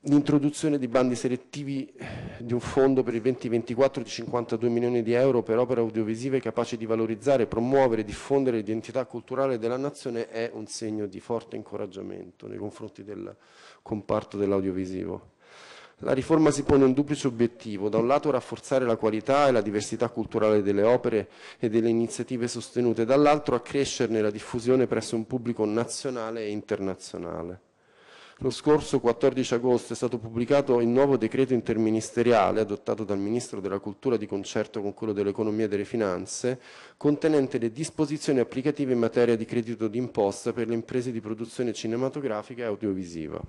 l'introduzione di bandi selettivi di un fondo per il 2024 di 52 milioni di euro per opere audiovisive capaci di valorizzare, promuovere e diffondere l'identità culturale della nazione è un segno di forte incoraggiamento nei confronti del comparto dell'audiovisivo. La riforma si pone un duplice obiettivo, da un lato rafforzare la qualità e la diversità culturale delle opere e delle iniziative sostenute, dall'altro accrescerne la diffusione presso un pubblico nazionale e internazionale. Lo scorso 14 agosto è stato pubblicato il nuovo decreto interministeriale adottato dal Ministro della Cultura di concerto con quello dell'Economia e delle Finanze, contenente le disposizioni applicative in materia di credito d'imposta per le imprese di produzione cinematografica e audiovisiva.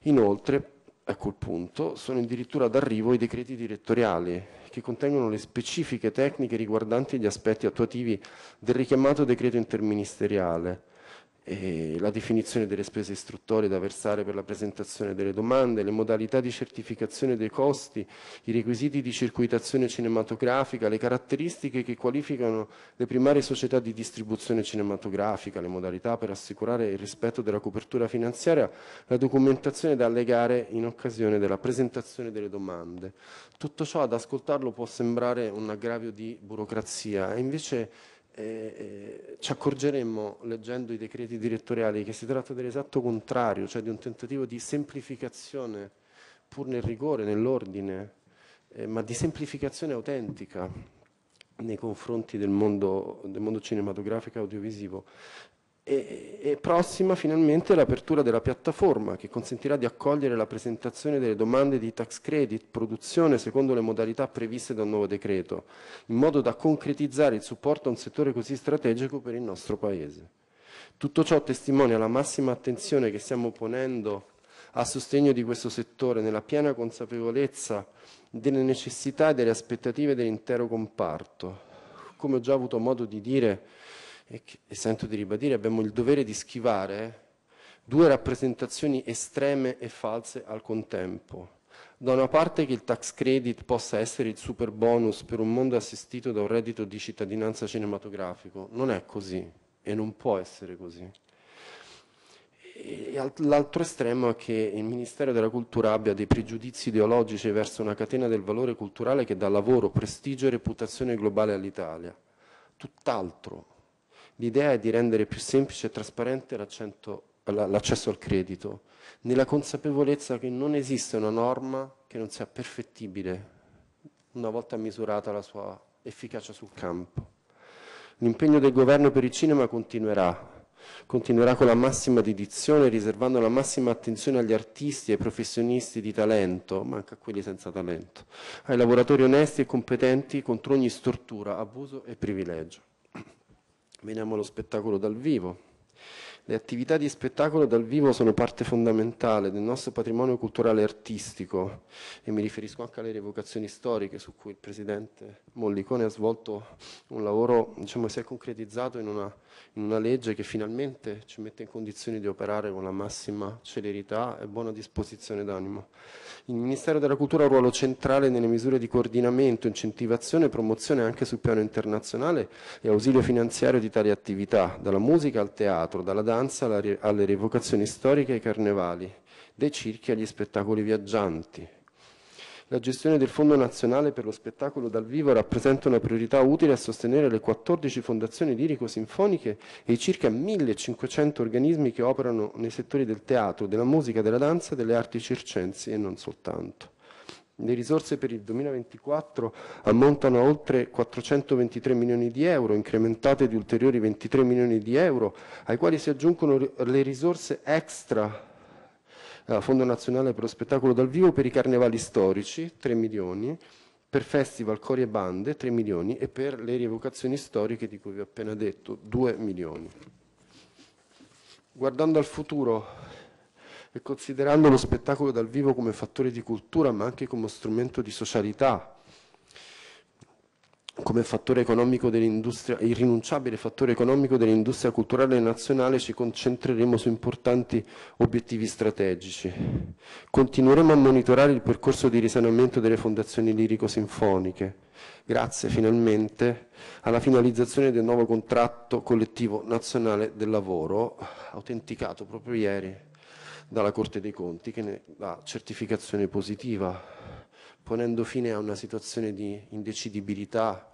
Inoltre, ecco il punto, sono addirittura d'arrivo i decreti direttoriali che contengono le specifiche tecniche riguardanti gli aspetti attuativi del richiamato decreto interministeriale, la definizione delle spese istruttorie da versare per la presentazione delle domande, le modalità di certificazione dei costi, i requisiti di circuitazione cinematografica, le caratteristiche che qualificano le primarie società di distribuzione cinematografica, le modalità per assicurare il rispetto della copertura finanziaria, la documentazione da allegare in occasione della presentazione delle domande. Tutto ciò ad ascoltarlo può sembrare un aggravio di burocrazia e invece eh, ci accorgeremmo leggendo i decreti direttoriali che si tratta dell'esatto contrario, cioè di un tentativo di semplificazione pur nel rigore, nell'ordine, eh, ma di semplificazione autentica nei confronti del mondo, del mondo cinematografico e audiovisivo e, e prossima finalmente l'apertura della piattaforma che consentirà di accogliere la presentazione delle domande di tax credit, produzione secondo le modalità previste dal nuovo decreto, in modo da concretizzare il supporto a un settore così strategico per il nostro Paese. Tutto ciò testimonia la massima attenzione che stiamo ponendo a sostegno di questo settore nella piena consapevolezza delle necessità e delle aspettative dell'intero comparto. Come ho già avuto modo di dire, e, e sento di ribadire, abbiamo il dovere di schivare due rappresentazioni estreme e false al contempo. Da una parte che il tax credit possa essere il super bonus per un mondo assistito da un reddito di cittadinanza cinematografico, non è così e non può essere così. L'altro estremo è che il Ministero della Cultura abbia dei pregiudizi ideologici verso una catena del valore culturale che dà lavoro, prestigio e reputazione globale all'Italia. Tutt'altro, L'idea è di rendere più semplice e trasparente l'accesso al credito, nella consapevolezza che non esiste una norma che non sia perfettibile una volta misurata la sua efficacia sul campo. L'impegno del governo per il cinema continuerà, continuerà con la massima dedizione, riservando la massima attenzione agli artisti e ai professionisti di talento, ma anche a quelli senza talento, ai lavoratori onesti e competenti contro ogni stortura, abuso e privilegio. Veniamo allo spettacolo dal vivo. Le attività di spettacolo dal vivo sono parte fondamentale del nostro patrimonio culturale e artistico e mi riferisco anche alle rievocazioni storiche su cui il Presidente Mollicone ha svolto un lavoro, diciamo, si è concretizzato in una, in una legge che finalmente ci mette in condizioni di operare con la massima celerità e buona disposizione d'animo. Il Ministero della Cultura ha un ruolo centrale nelle misure di coordinamento, incentivazione e promozione anche sul piano internazionale e ausilio finanziario di tali attività, dalla musica al teatro, dalla danza alle rievocazioni storiche ai carnevali, dai circhi agli spettacoli viaggianti, la gestione del Fondo nazionale per lo spettacolo dal vivo rappresenta una priorità utile a sostenere le 14 fondazioni lirico-sinfoniche e i circa 1500 organismi che operano nei settori del teatro, della musica, della danza delle arti circensi e non soltanto. Le risorse per il 2024 ammontano a oltre 423 milioni di euro, incrementate di ulteriori 23 milioni di euro, ai quali si aggiungono le risorse extra Fondo Nazionale per lo Spettacolo dal Vivo per i carnevali storici, 3 milioni, per festival, cori e bande, 3 milioni e per le rievocazioni storiche di cui vi ho appena detto, 2 milioni. Guardando al futuro e considerando lo spettacolo dal vivo come fattore di cultura ma anche come strumento di socialità, come fattore economico dell'industria, irrinunciabile fattore economico dell'industria culturale nazionale ci concentreremo su importanti obiettivi strategici. Continueremo a monitorare il percorso di risanamento delle fondazioni lirico-sinfoniche, grazie finalmente alla finalizzazione del nuovo contratto collettivo nazionale del lavoro, autenticato proprio ieri dalla Corte dei Conti, che ne dà certificazione positiva ponendo fine a una situazione di indecidibilità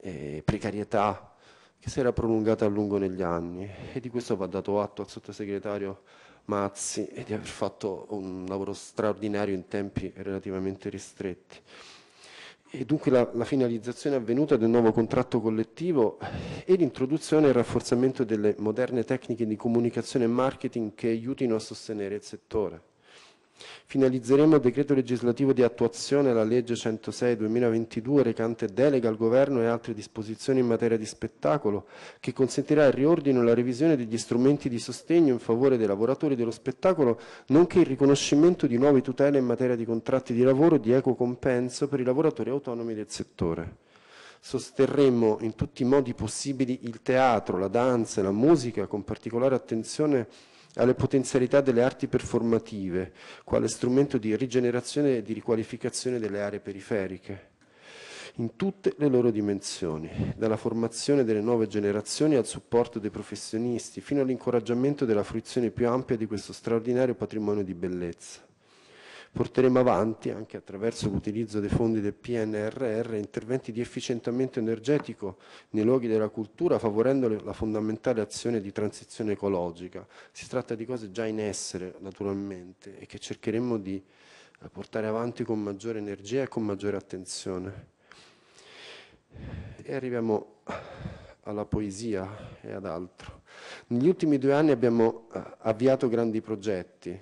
e precarietà che si era prolungata a lungo negli anni e di questo va dato atto al sottosegretario Mazzi e di aver fatto un lavoro straordinario in tempi relativamente ristretti. E dunque la, la, finalizzazione avvenuta del nuovo contratto collettivo e l'introduzione e il rafforzamento delle moderne tecniche di comunicazione e marketing che aiutino a sostenere il settore. Finalizzeremo il decreto legislativo di attuazione alla legge 106-2022 recante delega al governo e altre disposizioni in materia di spettacolo che consentirà il riordino e la revisione degli strumenti di sostegno in favore dei lavoratori dello spettacolo nonché il riconoscimento di nuove tutele in materia di contratti di lavoro di equo compenso per i lavoratori autonomi del settore. Sosterremo in tutti i modi possibili il teatro, la danza e la musica con particolare attenzione alle potenzialità delle arti performative, quale strumento di rigenerazione e di riqualificazione delle aree periferiche, in tutte le loro dimensioni, dalla formazione delle nuove generazioni al supporto dei professionisti, fino all'incoraggiamento della fruizione più ampia di questo straordinario patrimonio di bellezza porteremo avanti, anche attraverso l'utilizzo dei fondi del PNRR, interventi di efficientamento energetico nei luoghi della cultura, favorendo la fondamentale azione di transizione ecologica. Si tratta di cose già in essere, naturalmente, e che cercheremo di eh, portare avanti con maggiore energia e con maggiore attenzione. E arriviamo alla poesia e ad altro. Negli ultimi due anni abbiamo eh, avviato grandi progetti,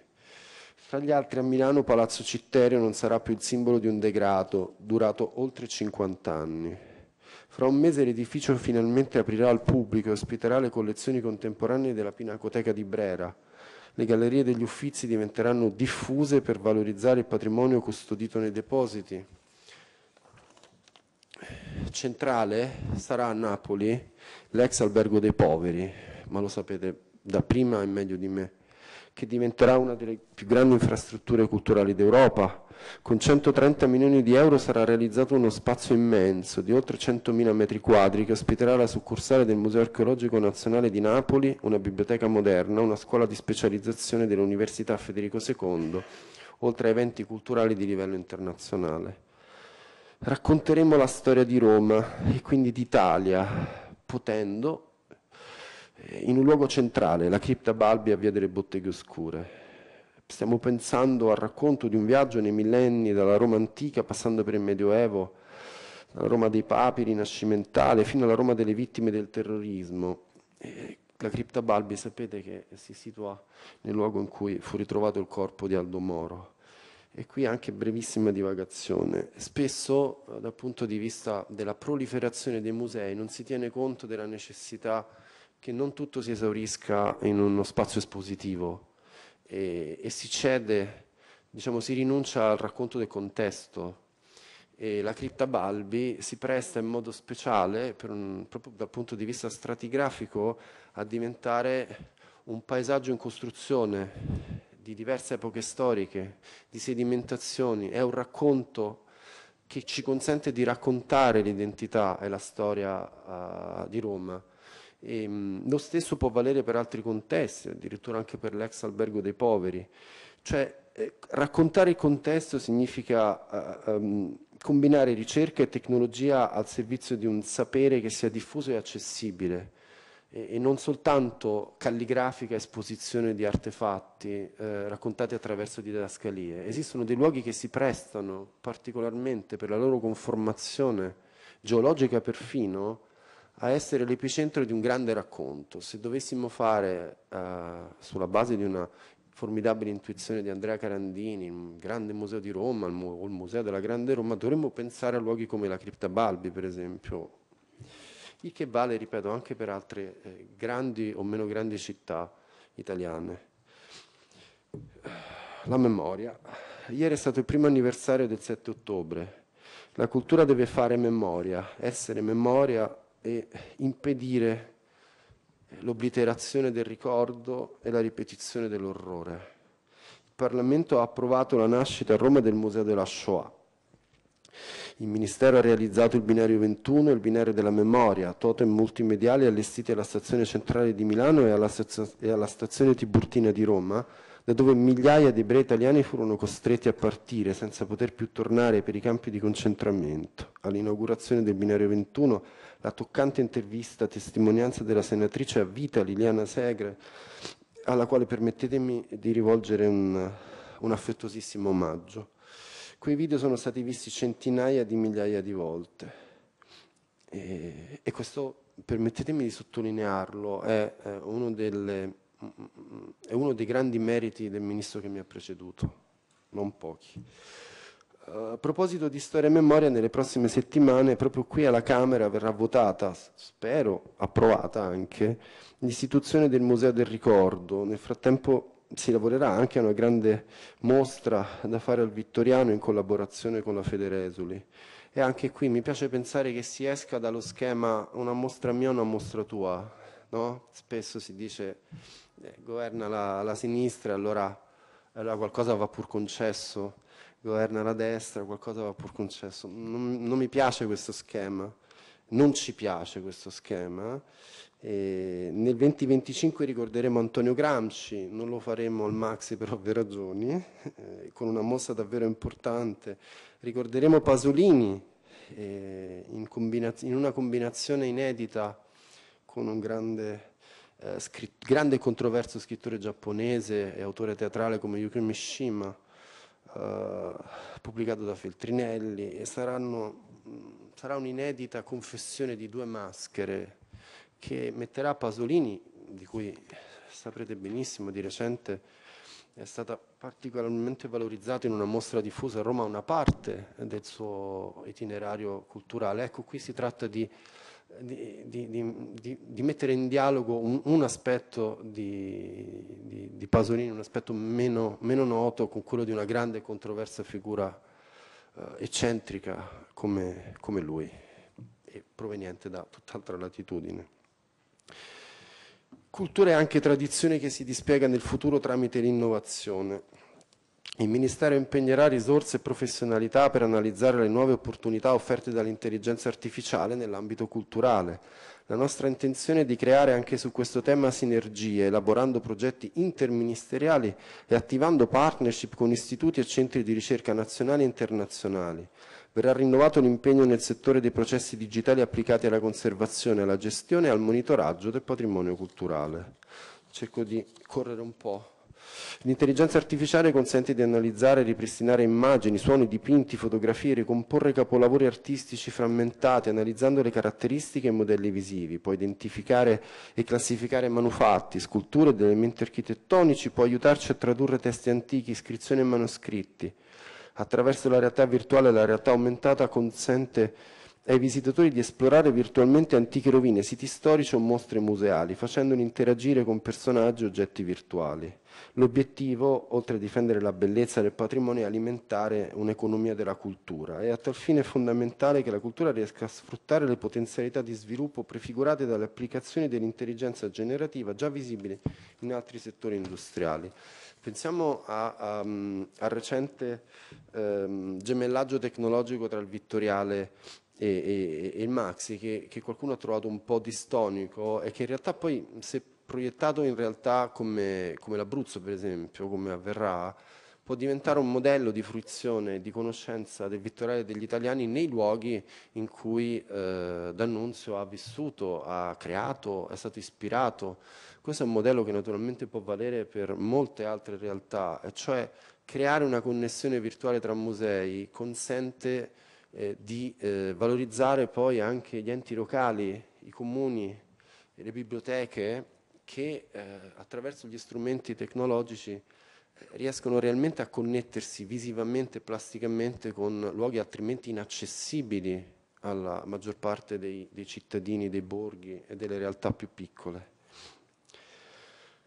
tra gli altri a Milano Palazzo Citterio non sarà più il simbolo di un degrado durato oltre 50 anni. Fra un mese l'edificio finalmente aprirà al pubblico e ospiterà le collezioni contemporanee della Pinacoteca di Brera. Le gallerie degli Uffizi diventeranno diffuse per valorizzare il patrimonio custodito nei depositi. Centrale sarà a Napoli l'ex albergo dei poveri, ma lo sapete da prima e meglio di me che diventerà una delle più grandi infrastrutture culturali d'Europa. Con 130 milioni di euro sarà realizzato uno spazio immenso di oltre 100.000 metri quadri che ospiterà la succursale del Museo Archeologico Nazionale di Napoli, una biblioteca moderna, una scuola di specializzazione dell'Università Federico II, oltre a eventi culturali di livello internazionale. Racconteremo la storia di Roma e quindi d'Italia, potendo in un luogo centrale, la cripta Balbi a Via delle Botteghe Oscure. Stiamo pensando al racconto di un viaggio nei millenni dalla Roma antica, passando per il Medioevo, dalla Roma dei papi rinascimentale, fino alla Roma delle vittime del terrorismo. La cripta Balbi sapete che si situa nel luogo in cui fu ritrovato il corpo di Aldo Moro. E qui anche brevissima divagazione. Spesso eh, dal punto di vista della proliferazione dei musei non si tiene conto della necessità che non tutto si esaurisca in uno spazio espositivo e, e si cede, diciamo, si rinuncia al racconto del contesto. E la cripta Balbi si presta in modo speciale, un, proprio dal punto di vista stratigrafico, a diventare un paesaggio in costruzione di diverse epoche storiche, di sedimentazioni, è un racconto che ci consente di raccontare l'identità e la storia uh, di Roma e, ehm, lo stesso può valere per altri contesti, addirittura anche per l'ex albergo dei poveri. Cioè, eh, raccontare il contesto significa uh, um, combinare ricerca e tecnologia al servizio di un sapere che sia diffuso e accessibile e, e non soltanto calligrafica esposizione di artefatti eh, raccontati attraverso didascalie. Esistono dei luoghi che si prestano particolarmente per la loro conformazione geologica perfino a essere l'epicentro di un grande racconto. Se dovessimo fare, uh, sulla base di una formidabile intuizione di Andrea Carandini, il grande museo di Roma o il museo della grande Roma, dovremmo pensare a luoghi come la Cripta Balbi, per esempio, il che vale, ripeto, anche per altre eh, grandi o meno grandi città italiane. La memoria. Ieri è stato il primo anniversario del 7 ottobre, La cultura deve fare memoria, essere memoria e impedire l'obliterazione del ricordo e la ripetizione dell'orrore. Il Parlamento ha approvato la nascita a Roma del Museo della Shoah. Il Ministero ha realizzato il binario 21 e il binario della memoria, totem multimediali allestiti alla stazione centrale di Milano e alla, e alla stazione Tiburtina di Roma, da dove migliaia di ebrei italiani furono costretti a partire senza poter più tornare per i campi di concentramento. All'inaugurazione del binario 21 la toccante intervista, testimonianza della senatrice a vita Liliana Segre, alla quale permettetemi di rivolgere un, un affettuosissimo omaggio. Quei video sono stati visti centinaia di migliaia di volte e, e questo, permettetemi di sottolinearlo, è, è, uno delle, è uno dei grandi meriti del ministro che mi ha preceduto, non pochi. A proposito di storia e memoria, nelle prossime settimane, proprio qui alla Camera verrà votata, spero approvata anche, l'istituzione del Museo del Ricordo. Nel frattempo si lavorerà anche a una grande mostra da fare al Vittoriano in collaborazione con la Federesuli. E anche qui mi piace pensare che si esca dallo schema una mostra mia, una mostra tua. No? Spesso si dice eh, governa la, la sinistra, allora, allora qualcosa va pur concesso governa la destra, qualcosa va pur concesso. Non, non mi piace questo schema, non ci piace questo schema. E nel 2025 ricorderemo Antonio Gramsci, non lo faremo al Maxi per ovvie ragioni, eh, con una mossa davvero importante. Ricorderemo Pasolini eh, in, in, una combinazione inedita con un grande, eh, grande controverso scrittore giapponese e autore teatrale come Yuki Mishima eh, pubblicato da Feltrinelli e saranno, sarà un'inedita confessione di due maschere che metterà Pasolini, di cui saprete benissimo di recente è stata particolarmente valorizzata in una mostra diffusa a Roma una parte del suo itinerario culturale. Ecco, qui si tratta di di, di, di, mettere in dialogo un, un aspetto di, Pasolini, un aspetto meno, meno, noto con quello di una grande e controversa figura uh, eccentrica come, come lui e proveniente da tutt'altra latitudine. Cultura è anche tradizione che si dispiega nel futuro tramite l'innovazione. Il Ministero impegnerà risorse e professionalità per analizzare le nuove opportunità offerte dall'intelligenza artificiale nell'ambito culturale. La nostra intenzione è di creare anche su questo tema sinergie, elaborando progetti interministeriali e attivando partnership con istituti e centri di ricerca nazionali e internazionali. Verrà rinnovato l'impegno nel settore dei processi digitali applicati alla conservazione, alla gestione e al monitoraggio del patrimonio culturale. Cerco di correre un po' L'intelligenza artificiale consente di analizzare e ripristinare immagini, suoni, dipinti, fotografie, ricomporre capolavori artistici frammentati, analizzando le caratteristiche e modelli visivi, può identificare e classificare manufatti, sculture ed elementi architettonici, può aiutarci a tradurre testi antichi, iscrizioni e manoscritti. Attraverso la realtà virtuale la realtà aumentata consente ai visitatori di esplorare virtualmente antiche rovine, siti storici o mostre museali, facendoli interagire con personaggi e oggetti virtuali. L'obiettivo, oltre a difendere la bellezza del patrimonio, è alimentare un'economia della cultura e a tal fine è fondamentale che la cultura riesca a sfruttare le potenzialità di sviluppo prefigurate dalle applicazioni dell'intelligenza generativa già visibili in altri settori industriali. Pensiamo a, al recente ehm, gemellaggio tecnologico tra il Vittoriale e, e, il Maxi che, che, qualcuno ha trovato un po' distonico e che in realtà poi se proiettato in realtà come, come l'Abruzzo per esempio, come avverrà, può diventare un modello di fruizione di conoscenza del vittoriale degli italiani nei luoghi in cui eh, D'Annunzio ha vissuto, ha creato, è stato ispirato. Questo è un modello che naturalmente può valere per molte altre realtà, cioè creare una connessione virtuale tra musei consente eh, di eh, valorizzare poi anche gli enti locali, i comuni le biblioteche che eh, attraverso gli strumenti tecnologici eh, riescono realmente a connettersi visivamente e plasticamente con luoghi altrimenti inaccessibili alla maggior parte dei, dei cittadini, dei borghi e delle realtà più piccole.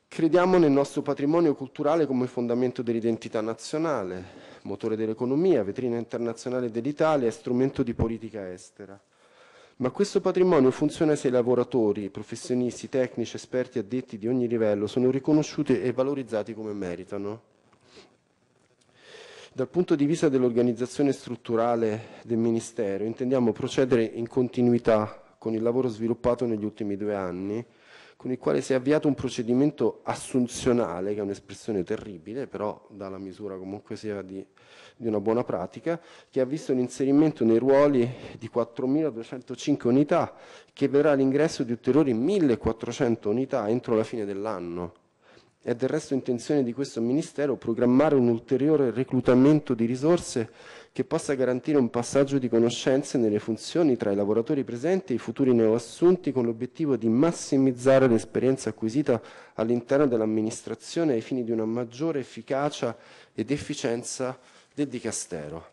Crediamo nel nostro patrimonio culturale come fondamento dell'identità nazionale, motore dell'economia, vetrina internazionale dell'Italia e strumento di politica estera. Ma questo patrimonio funziona se i lavoratori, professionisti, tecnici, esperti, addetti di ogni livello sono riconosciuti e valorizzati come meritano. Dal punto di vista dell'organizzazione strutturale del Ministero intendiamo procedere in continuità con il lavoro sviluppato negli ultimi due anni con il quale si è avviato un procedimento assunzionale, che è un'espressione terribile, però dà la misura comunque sia di, di una buona pratica, che ha visto l'inserimento nei ruoli di 4.205 unità, che vedrà l'ingresso di ulteriori 1.400 unità entro la fine dell'anno. È del resto intenzione di questo Ministero programmare un ulteriore reclutamento di risorse che possa garantire un passaggio di conoscenze nelle funzioni tra i lavoratori presenti e i futuri neoassunti con l'obiettivo di massimizzare l'esperienza acquisita all'interno dell'amministrazione ai fini di una maggiore efficacia ed efficienza del Dicastero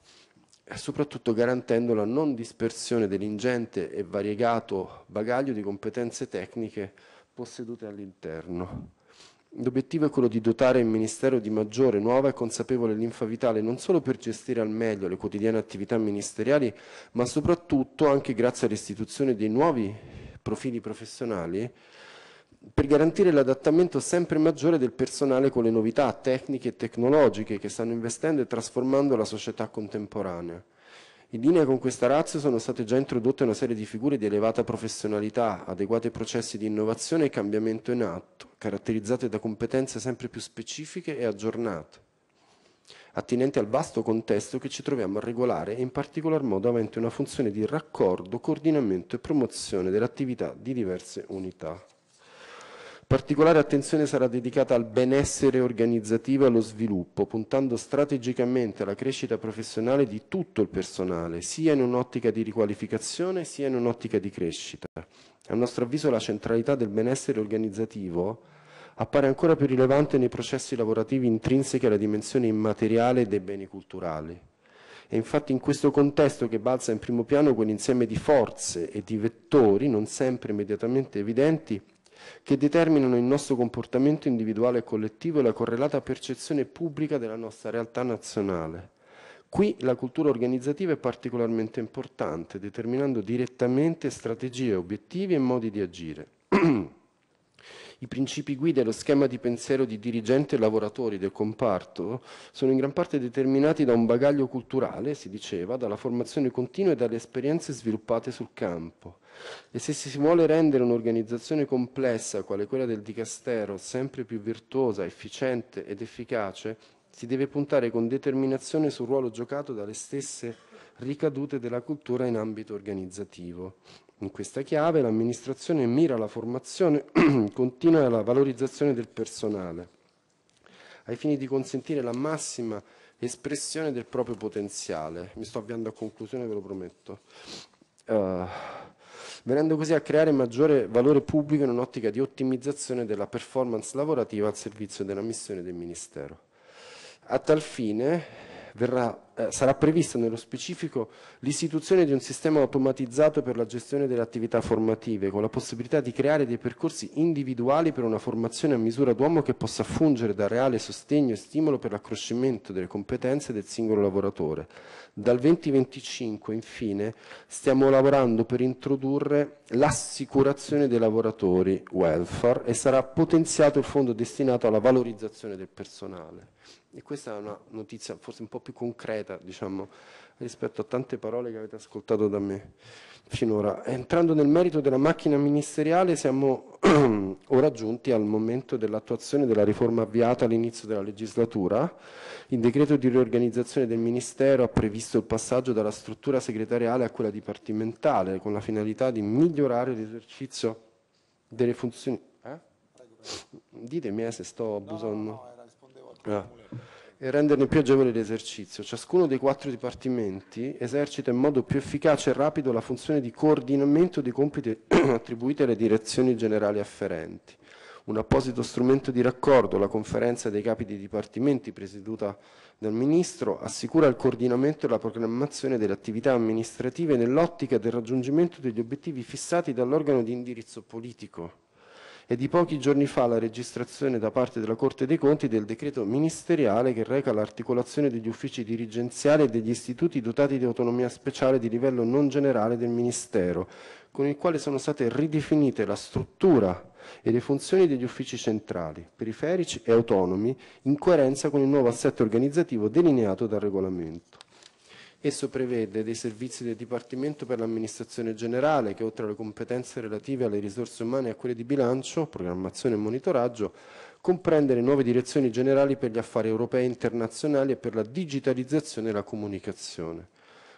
e soprattutto garantendo la non dispersione dell'ingente e variegato bagaglio di competenze tecniche possedute all'interno. L'obiettivo è quello di dotare il Ministero di maggiore, nuova e consapevole linfa vitale non solo per gestire al meglio le quotidiane attività ministeriali, ma soprattutto anche grazie all'istituzione dei nuovi profili professionali per garantire l'adattamento sempre maggiore del personale con le novità tecniche e tecnologiche che stanno investendo e trasformando la società contemporanea. In linea con questa razza sono state già introdotte una serie di figure di elevata professionalità, adeguati processi di innovazione e cambiamento in atto, caratterizzate da competenze sempre più specifiche e aggiornate, attinenti al vasto contesto che ci troviamo a regolare e in particolar modo avente una funzione di raccordo, coordinamento e promozione dell'attività di diverse unità. Particolare attenzione sarà dedicata al benessere organizzativo e allo sviluppo, puntando strategicamente alla crescita professionale di tutto il personale, sia in un'ottica di riqualificazione sia in un'ottica di crescita. A nostro avviso la centralità del benessere organizzativo appare ancora più rilevante nei processi lavorativi intrinsechi alla dimensione immateriale dei beni culturali. È infatti in questo contesto che balza in primo piano quell'insieme di forze e di vettori, non sempre immediatamente evidenti, che determinano il nostro comportamento individuale e collettivo e la correlata percezione pubblica della nostra realtà nazionale. Qui la cultura organizzativa è particolarmente importante, determinando direttamente strategie, obiettivi e modi di agire. I principi guida e lo schema di pensiero di dirigenti e lavoratori del comparto sono in gran parte determinati da un bagaglio culturale, si diceva, dalla formazione continua e dalle esperienze sviluppate sul campo. E se si vuole rendere un'organizzazione complessa, quale quella del Dicastero, sempre più virtuosa, efficiente ed efficace, si deve puntare con determinazione sul ruolo giocato dalle stesse ricadute della cultura in ambito organizzativo. In questa chiave l'amministrazione mira alla formazione continua e alla valorizzazione del personale, ai fini di consentire la massima espressione del proprio potenziale. Mi sto avviando a conclusione, ve lo prometto. Uh, venendo così a creare maggiore valore pubblico in un'ottica di ottimizzazione della performance lavorativa al servizio della missione del Ministero. A tal fine verrà, eh, sarà prevista nello specifico l'istituzione di un sistema automatizzato per la gestione delle attività formative, con la possibilità di creare dei percorsi individuali per una formazione a misura d'uomo che possa fungere da reale sostegno e stimolo per l'accrescimento delle competenze del singolo lavoratore. Dal 2025, infine, stiamo lavorando per introdurre l'assicurazione dei lavoratori welfare e sarà potenziato il fondo destinato alla valorizzazione del personale. E questa è una notizia forse un po' più concreta, diciamo, rispetto a tante parole che avete ascoltato da me finora. Entrando nel merito della macchina ministeriale, siamo ora giunti al momento dell'attuazione della riforma avviata all'inizio della legislatura. Il decreto di riorganizzazione del Ministero ha previsto il passaggio dalla struttura segretariale a quella dipartimentale, con la finalità di migliorare l'esercizio delle funzioni. Eh? Ditemi eh, se sto abusando. No, no, no ah, e renderne più agevole l'esercizio. Ciascuno dei quattro dipartimenti esercita in modo più efficace e rapido la funzione di coordinamento dei compiti attribuiti alle direzioni generali afferenti. Un apposito strumento di raccordo, la conferenza dei capi di dipartimenti presieduta dal Ministro, assicura il coordinamento e la programmazione delle attività amministrative nell'ottica del raggiungimento degli obiettivi fissati dall'organo di indirizzo politico È di pochi giorni fa la registrazione da parte della Corte dei Conti del decreto ministeriale che reca l'articolazione degli uffici dirigenziali e degli istituti dotati di autonomia speciale di livello non generale del Ministero, con il quale sono state ridefinite la struttura e le funzioni degli uffici centrali, periferici e autonomi, in coerenza con il nuovo assetto organizzativo delineato dal regolamento. Esso prevede dei servizi del Dipartimento per l'amministrazione generale che oltre alle competenze relative alle risorse umane e a quelle di bilancio, programmazione e monitoraggio, comprende le nuove direzioni generali per gli affari europei e internazionali e per la digitalizzazione e la comunicazione.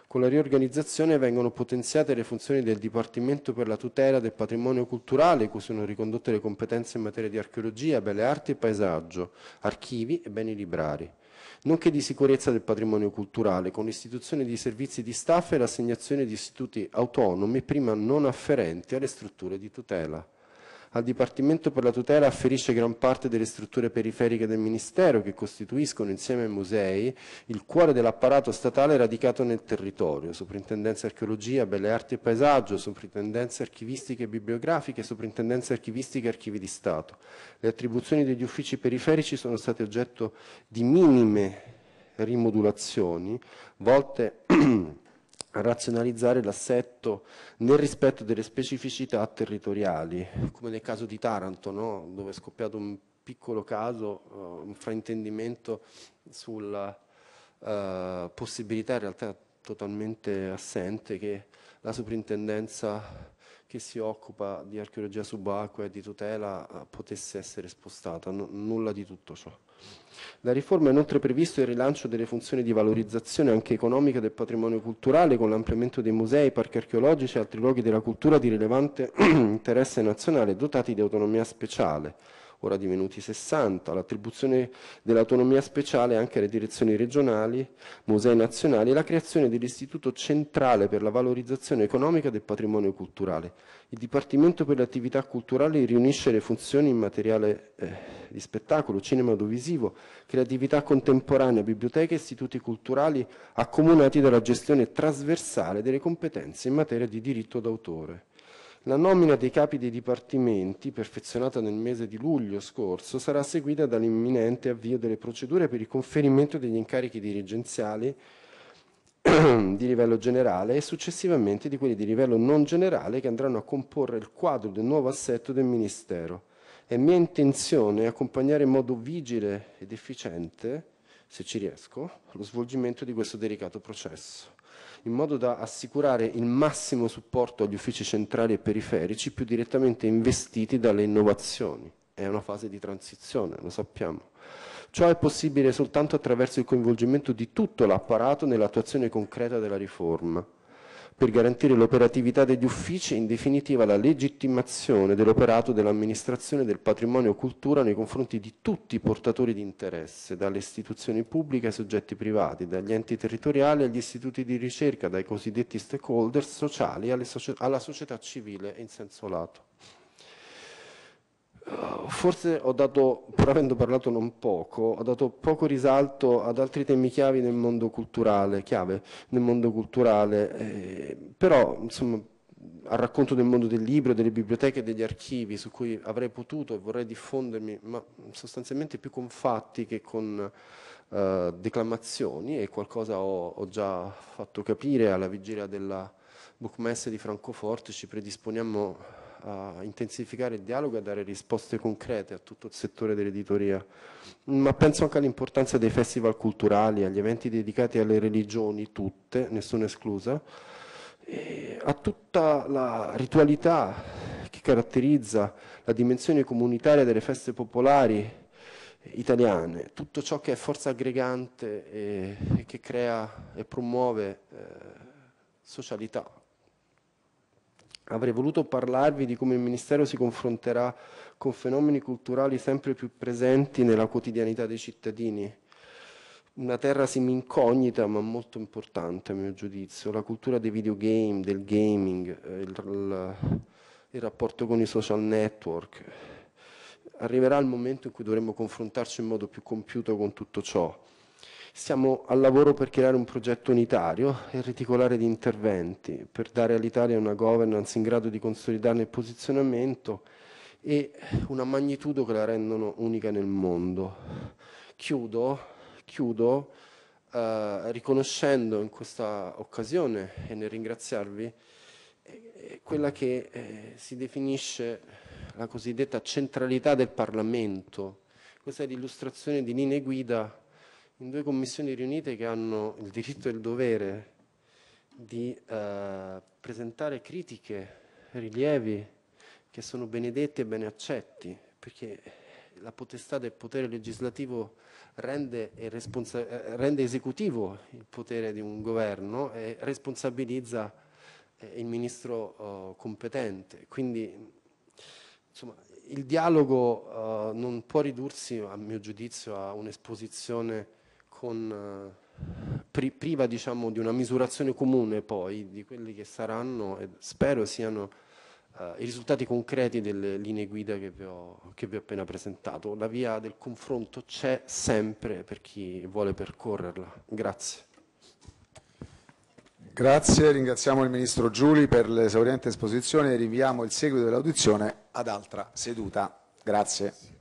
Con la riorganizzazione vengono potenziate le funzioni del Dipartimento per la tutela del patrimonio culturale, cui sono ricondotte le competenze in materia di archeologia, belle arti e paesaggio, archivi e beni librari nonché di sicurezza del patrimonio culturale, con l'istituzione di servizi di staff e l'assegnazione di istituti autonomi prima non afferenti alle strutture di tutela. Al Dipartimento per la tutela afferisce gran parte delle strutture periferiche del Ministero che costituiscono insieme ai musei il cuore dell'apparato statale radicato nel territorio, Soprintendenza Archeologia, Belle Arti e Paesaggio, Soprintendenze Archivistiche e Bibliografiche, Soprintendenze Archivistiche e Archivi di Stato. Le attribuzioni degli uffici periferici sono state oggetto di minime rimodulazioni volte a razionalizzare l'assetto nel rispetto delle specificità territoriali, come nel caso di Taranto, no? dove è scoppiato un piccolo caso, uh, un fraintendimento sulla uh, possibilità in realtà totalmente assente che la soprintendenza che si occupa di archeologia subacquea e di tutela uh, potesse essere spostata, no, nulla di tutto ciò. La riforma ha inoltre previsto il rilancio delle funzioni di valorizzazione anche economica del patrimonio culturale con l'ampliamento dei musei, parchi archeologici e altri luoghi della cultura di rilevante interesse nazionale dotati di autonomia speciale ora divenuti 60, l'attribuzione dell'autonomia speciale anche alle direzioni regionali, musei nazionali e la creazione dell'Istituto centrale per la valorizzazione economica del patrimonio culturale. Il Dipartimento per le attività culturali riunisce le funzioni in materiale eh, di spettacolo, cinema audiovisivo, creatività contemporanea, biblioteche e istituti culturali accomunati dalla gestione trasversale delle competenze in materia di diritto d'autore. La nomina dei capi dei dipartimenti, perfezionata nel mese di luglio scorso, sarà seguita dall'imminente avvio delle procedure per il conferimento degli incarichi dirigenziali di livello generale e successivamente di quelli di livello non generale che andranno a comporre il quadro del nuovo assetto del Ministero. È mia intenzione accompagnare in modo vigile ed efficiente, se ci riesco, lo svolgimento di questo delicato processo in modo da assicurare il massimo supporto agli uffici centrali e periferici più direttamente investiti dalle innovazioni. È una fase di transizione, lo sappiamo. Ciò è possibile soltanto attraverso il coinvolgimento di tutto l'apparato nell'attuazione concreta della riforma per garantire l'operatività degli uffici e in definitiva la legittimazione dell'operato dell'amministrazione del patrimonio cultura nei confronti di tutti i portatori di interesse, dalle istituzioni pubbliche ai soggetti privati, dagli enti territoriali agli istituti di ricerca, dai cosiddetti stakeholders sociali alla società civile in senso lato forse ho dato, pur avendo parlato non poco, ho dato poco risalto ad altri temi chiavi nel mondo culturale, chiave nel mondo culturale, eh, però insomma al racconto del mondo del libro, delle biblioteche e degli archivi su cui avrei potuto e vorrei diffondermi, ma sostanzialmente più con fatti che con eh, declamazioni e qualcosa ho, ho già fatto capire alla vigilia della Bookmesse di Francoforte, ci predisponiamo a intensificare il dialogo e a dare risposte concrete a tutto il settore dell'editoria. Ma penso anche all'importanza dei festival culturali, agli eventi dedicati alle religioni, tutte, nessuna esclusa, a tutta la ritualità che caratterizza la dimensione comunitaria delle feste popolari italiane, tutto ciò che è forza aggregante e, e che crea e promuove eh, socialità, Avrei voluto parlarvi di come il Ministero si confronterà con fenomeni culturali sempre più presenti nella quotidianità dei cittadini. Una terra semi-incognita ma molto importante a mio giudizio, la cultura dei videogame, del gaming, eh, il, il, il rapporto con i social network. Arriverà il momento in cui dovremo confrontarci in modo più compiuto con tutto ciò. Siamo al lavoro per creare un progetto unitario e reticolare di interventi per dare all'Italia una governance in grado di consolidarne il posizionamento e una magnitudo che la rendono unica nel mondo. Chiudo, chiudo eh, riconoscendo in questa occasione e nel ringraziarvi eh, quella che eh, si definisce la cosiddetta centralità del Parlamento. Questa è l'illustrazione di linee guida in due commissioni riunite che hanno il diritto e il dovere di eh, presentare critiche, rilievi che sono benedetti e bene accetti, perché la potestà del potere legislativo rende, eh, rende esecutivo il potere di un governo e responsabilizza eh, il ministro uh, competente. Quindi insomma, il dialogo uh, non può ridursi, a mio giudizio, a un'esposizione con, uh, pri priva diciamo, di una misurazione comune poi di quelli che saranno e spero siano Uh, i risultati concreti delle linee guida che vi, ho, che vi ho appena presentato. La via del confronto c'è sempre per chi vuole percorrerla. Grazie. Grazie, ringraziamo il Ministro Giuli per l'esauriente esposizione e rinviamo il seguito dell'audizione ad altra seduta. Grazie.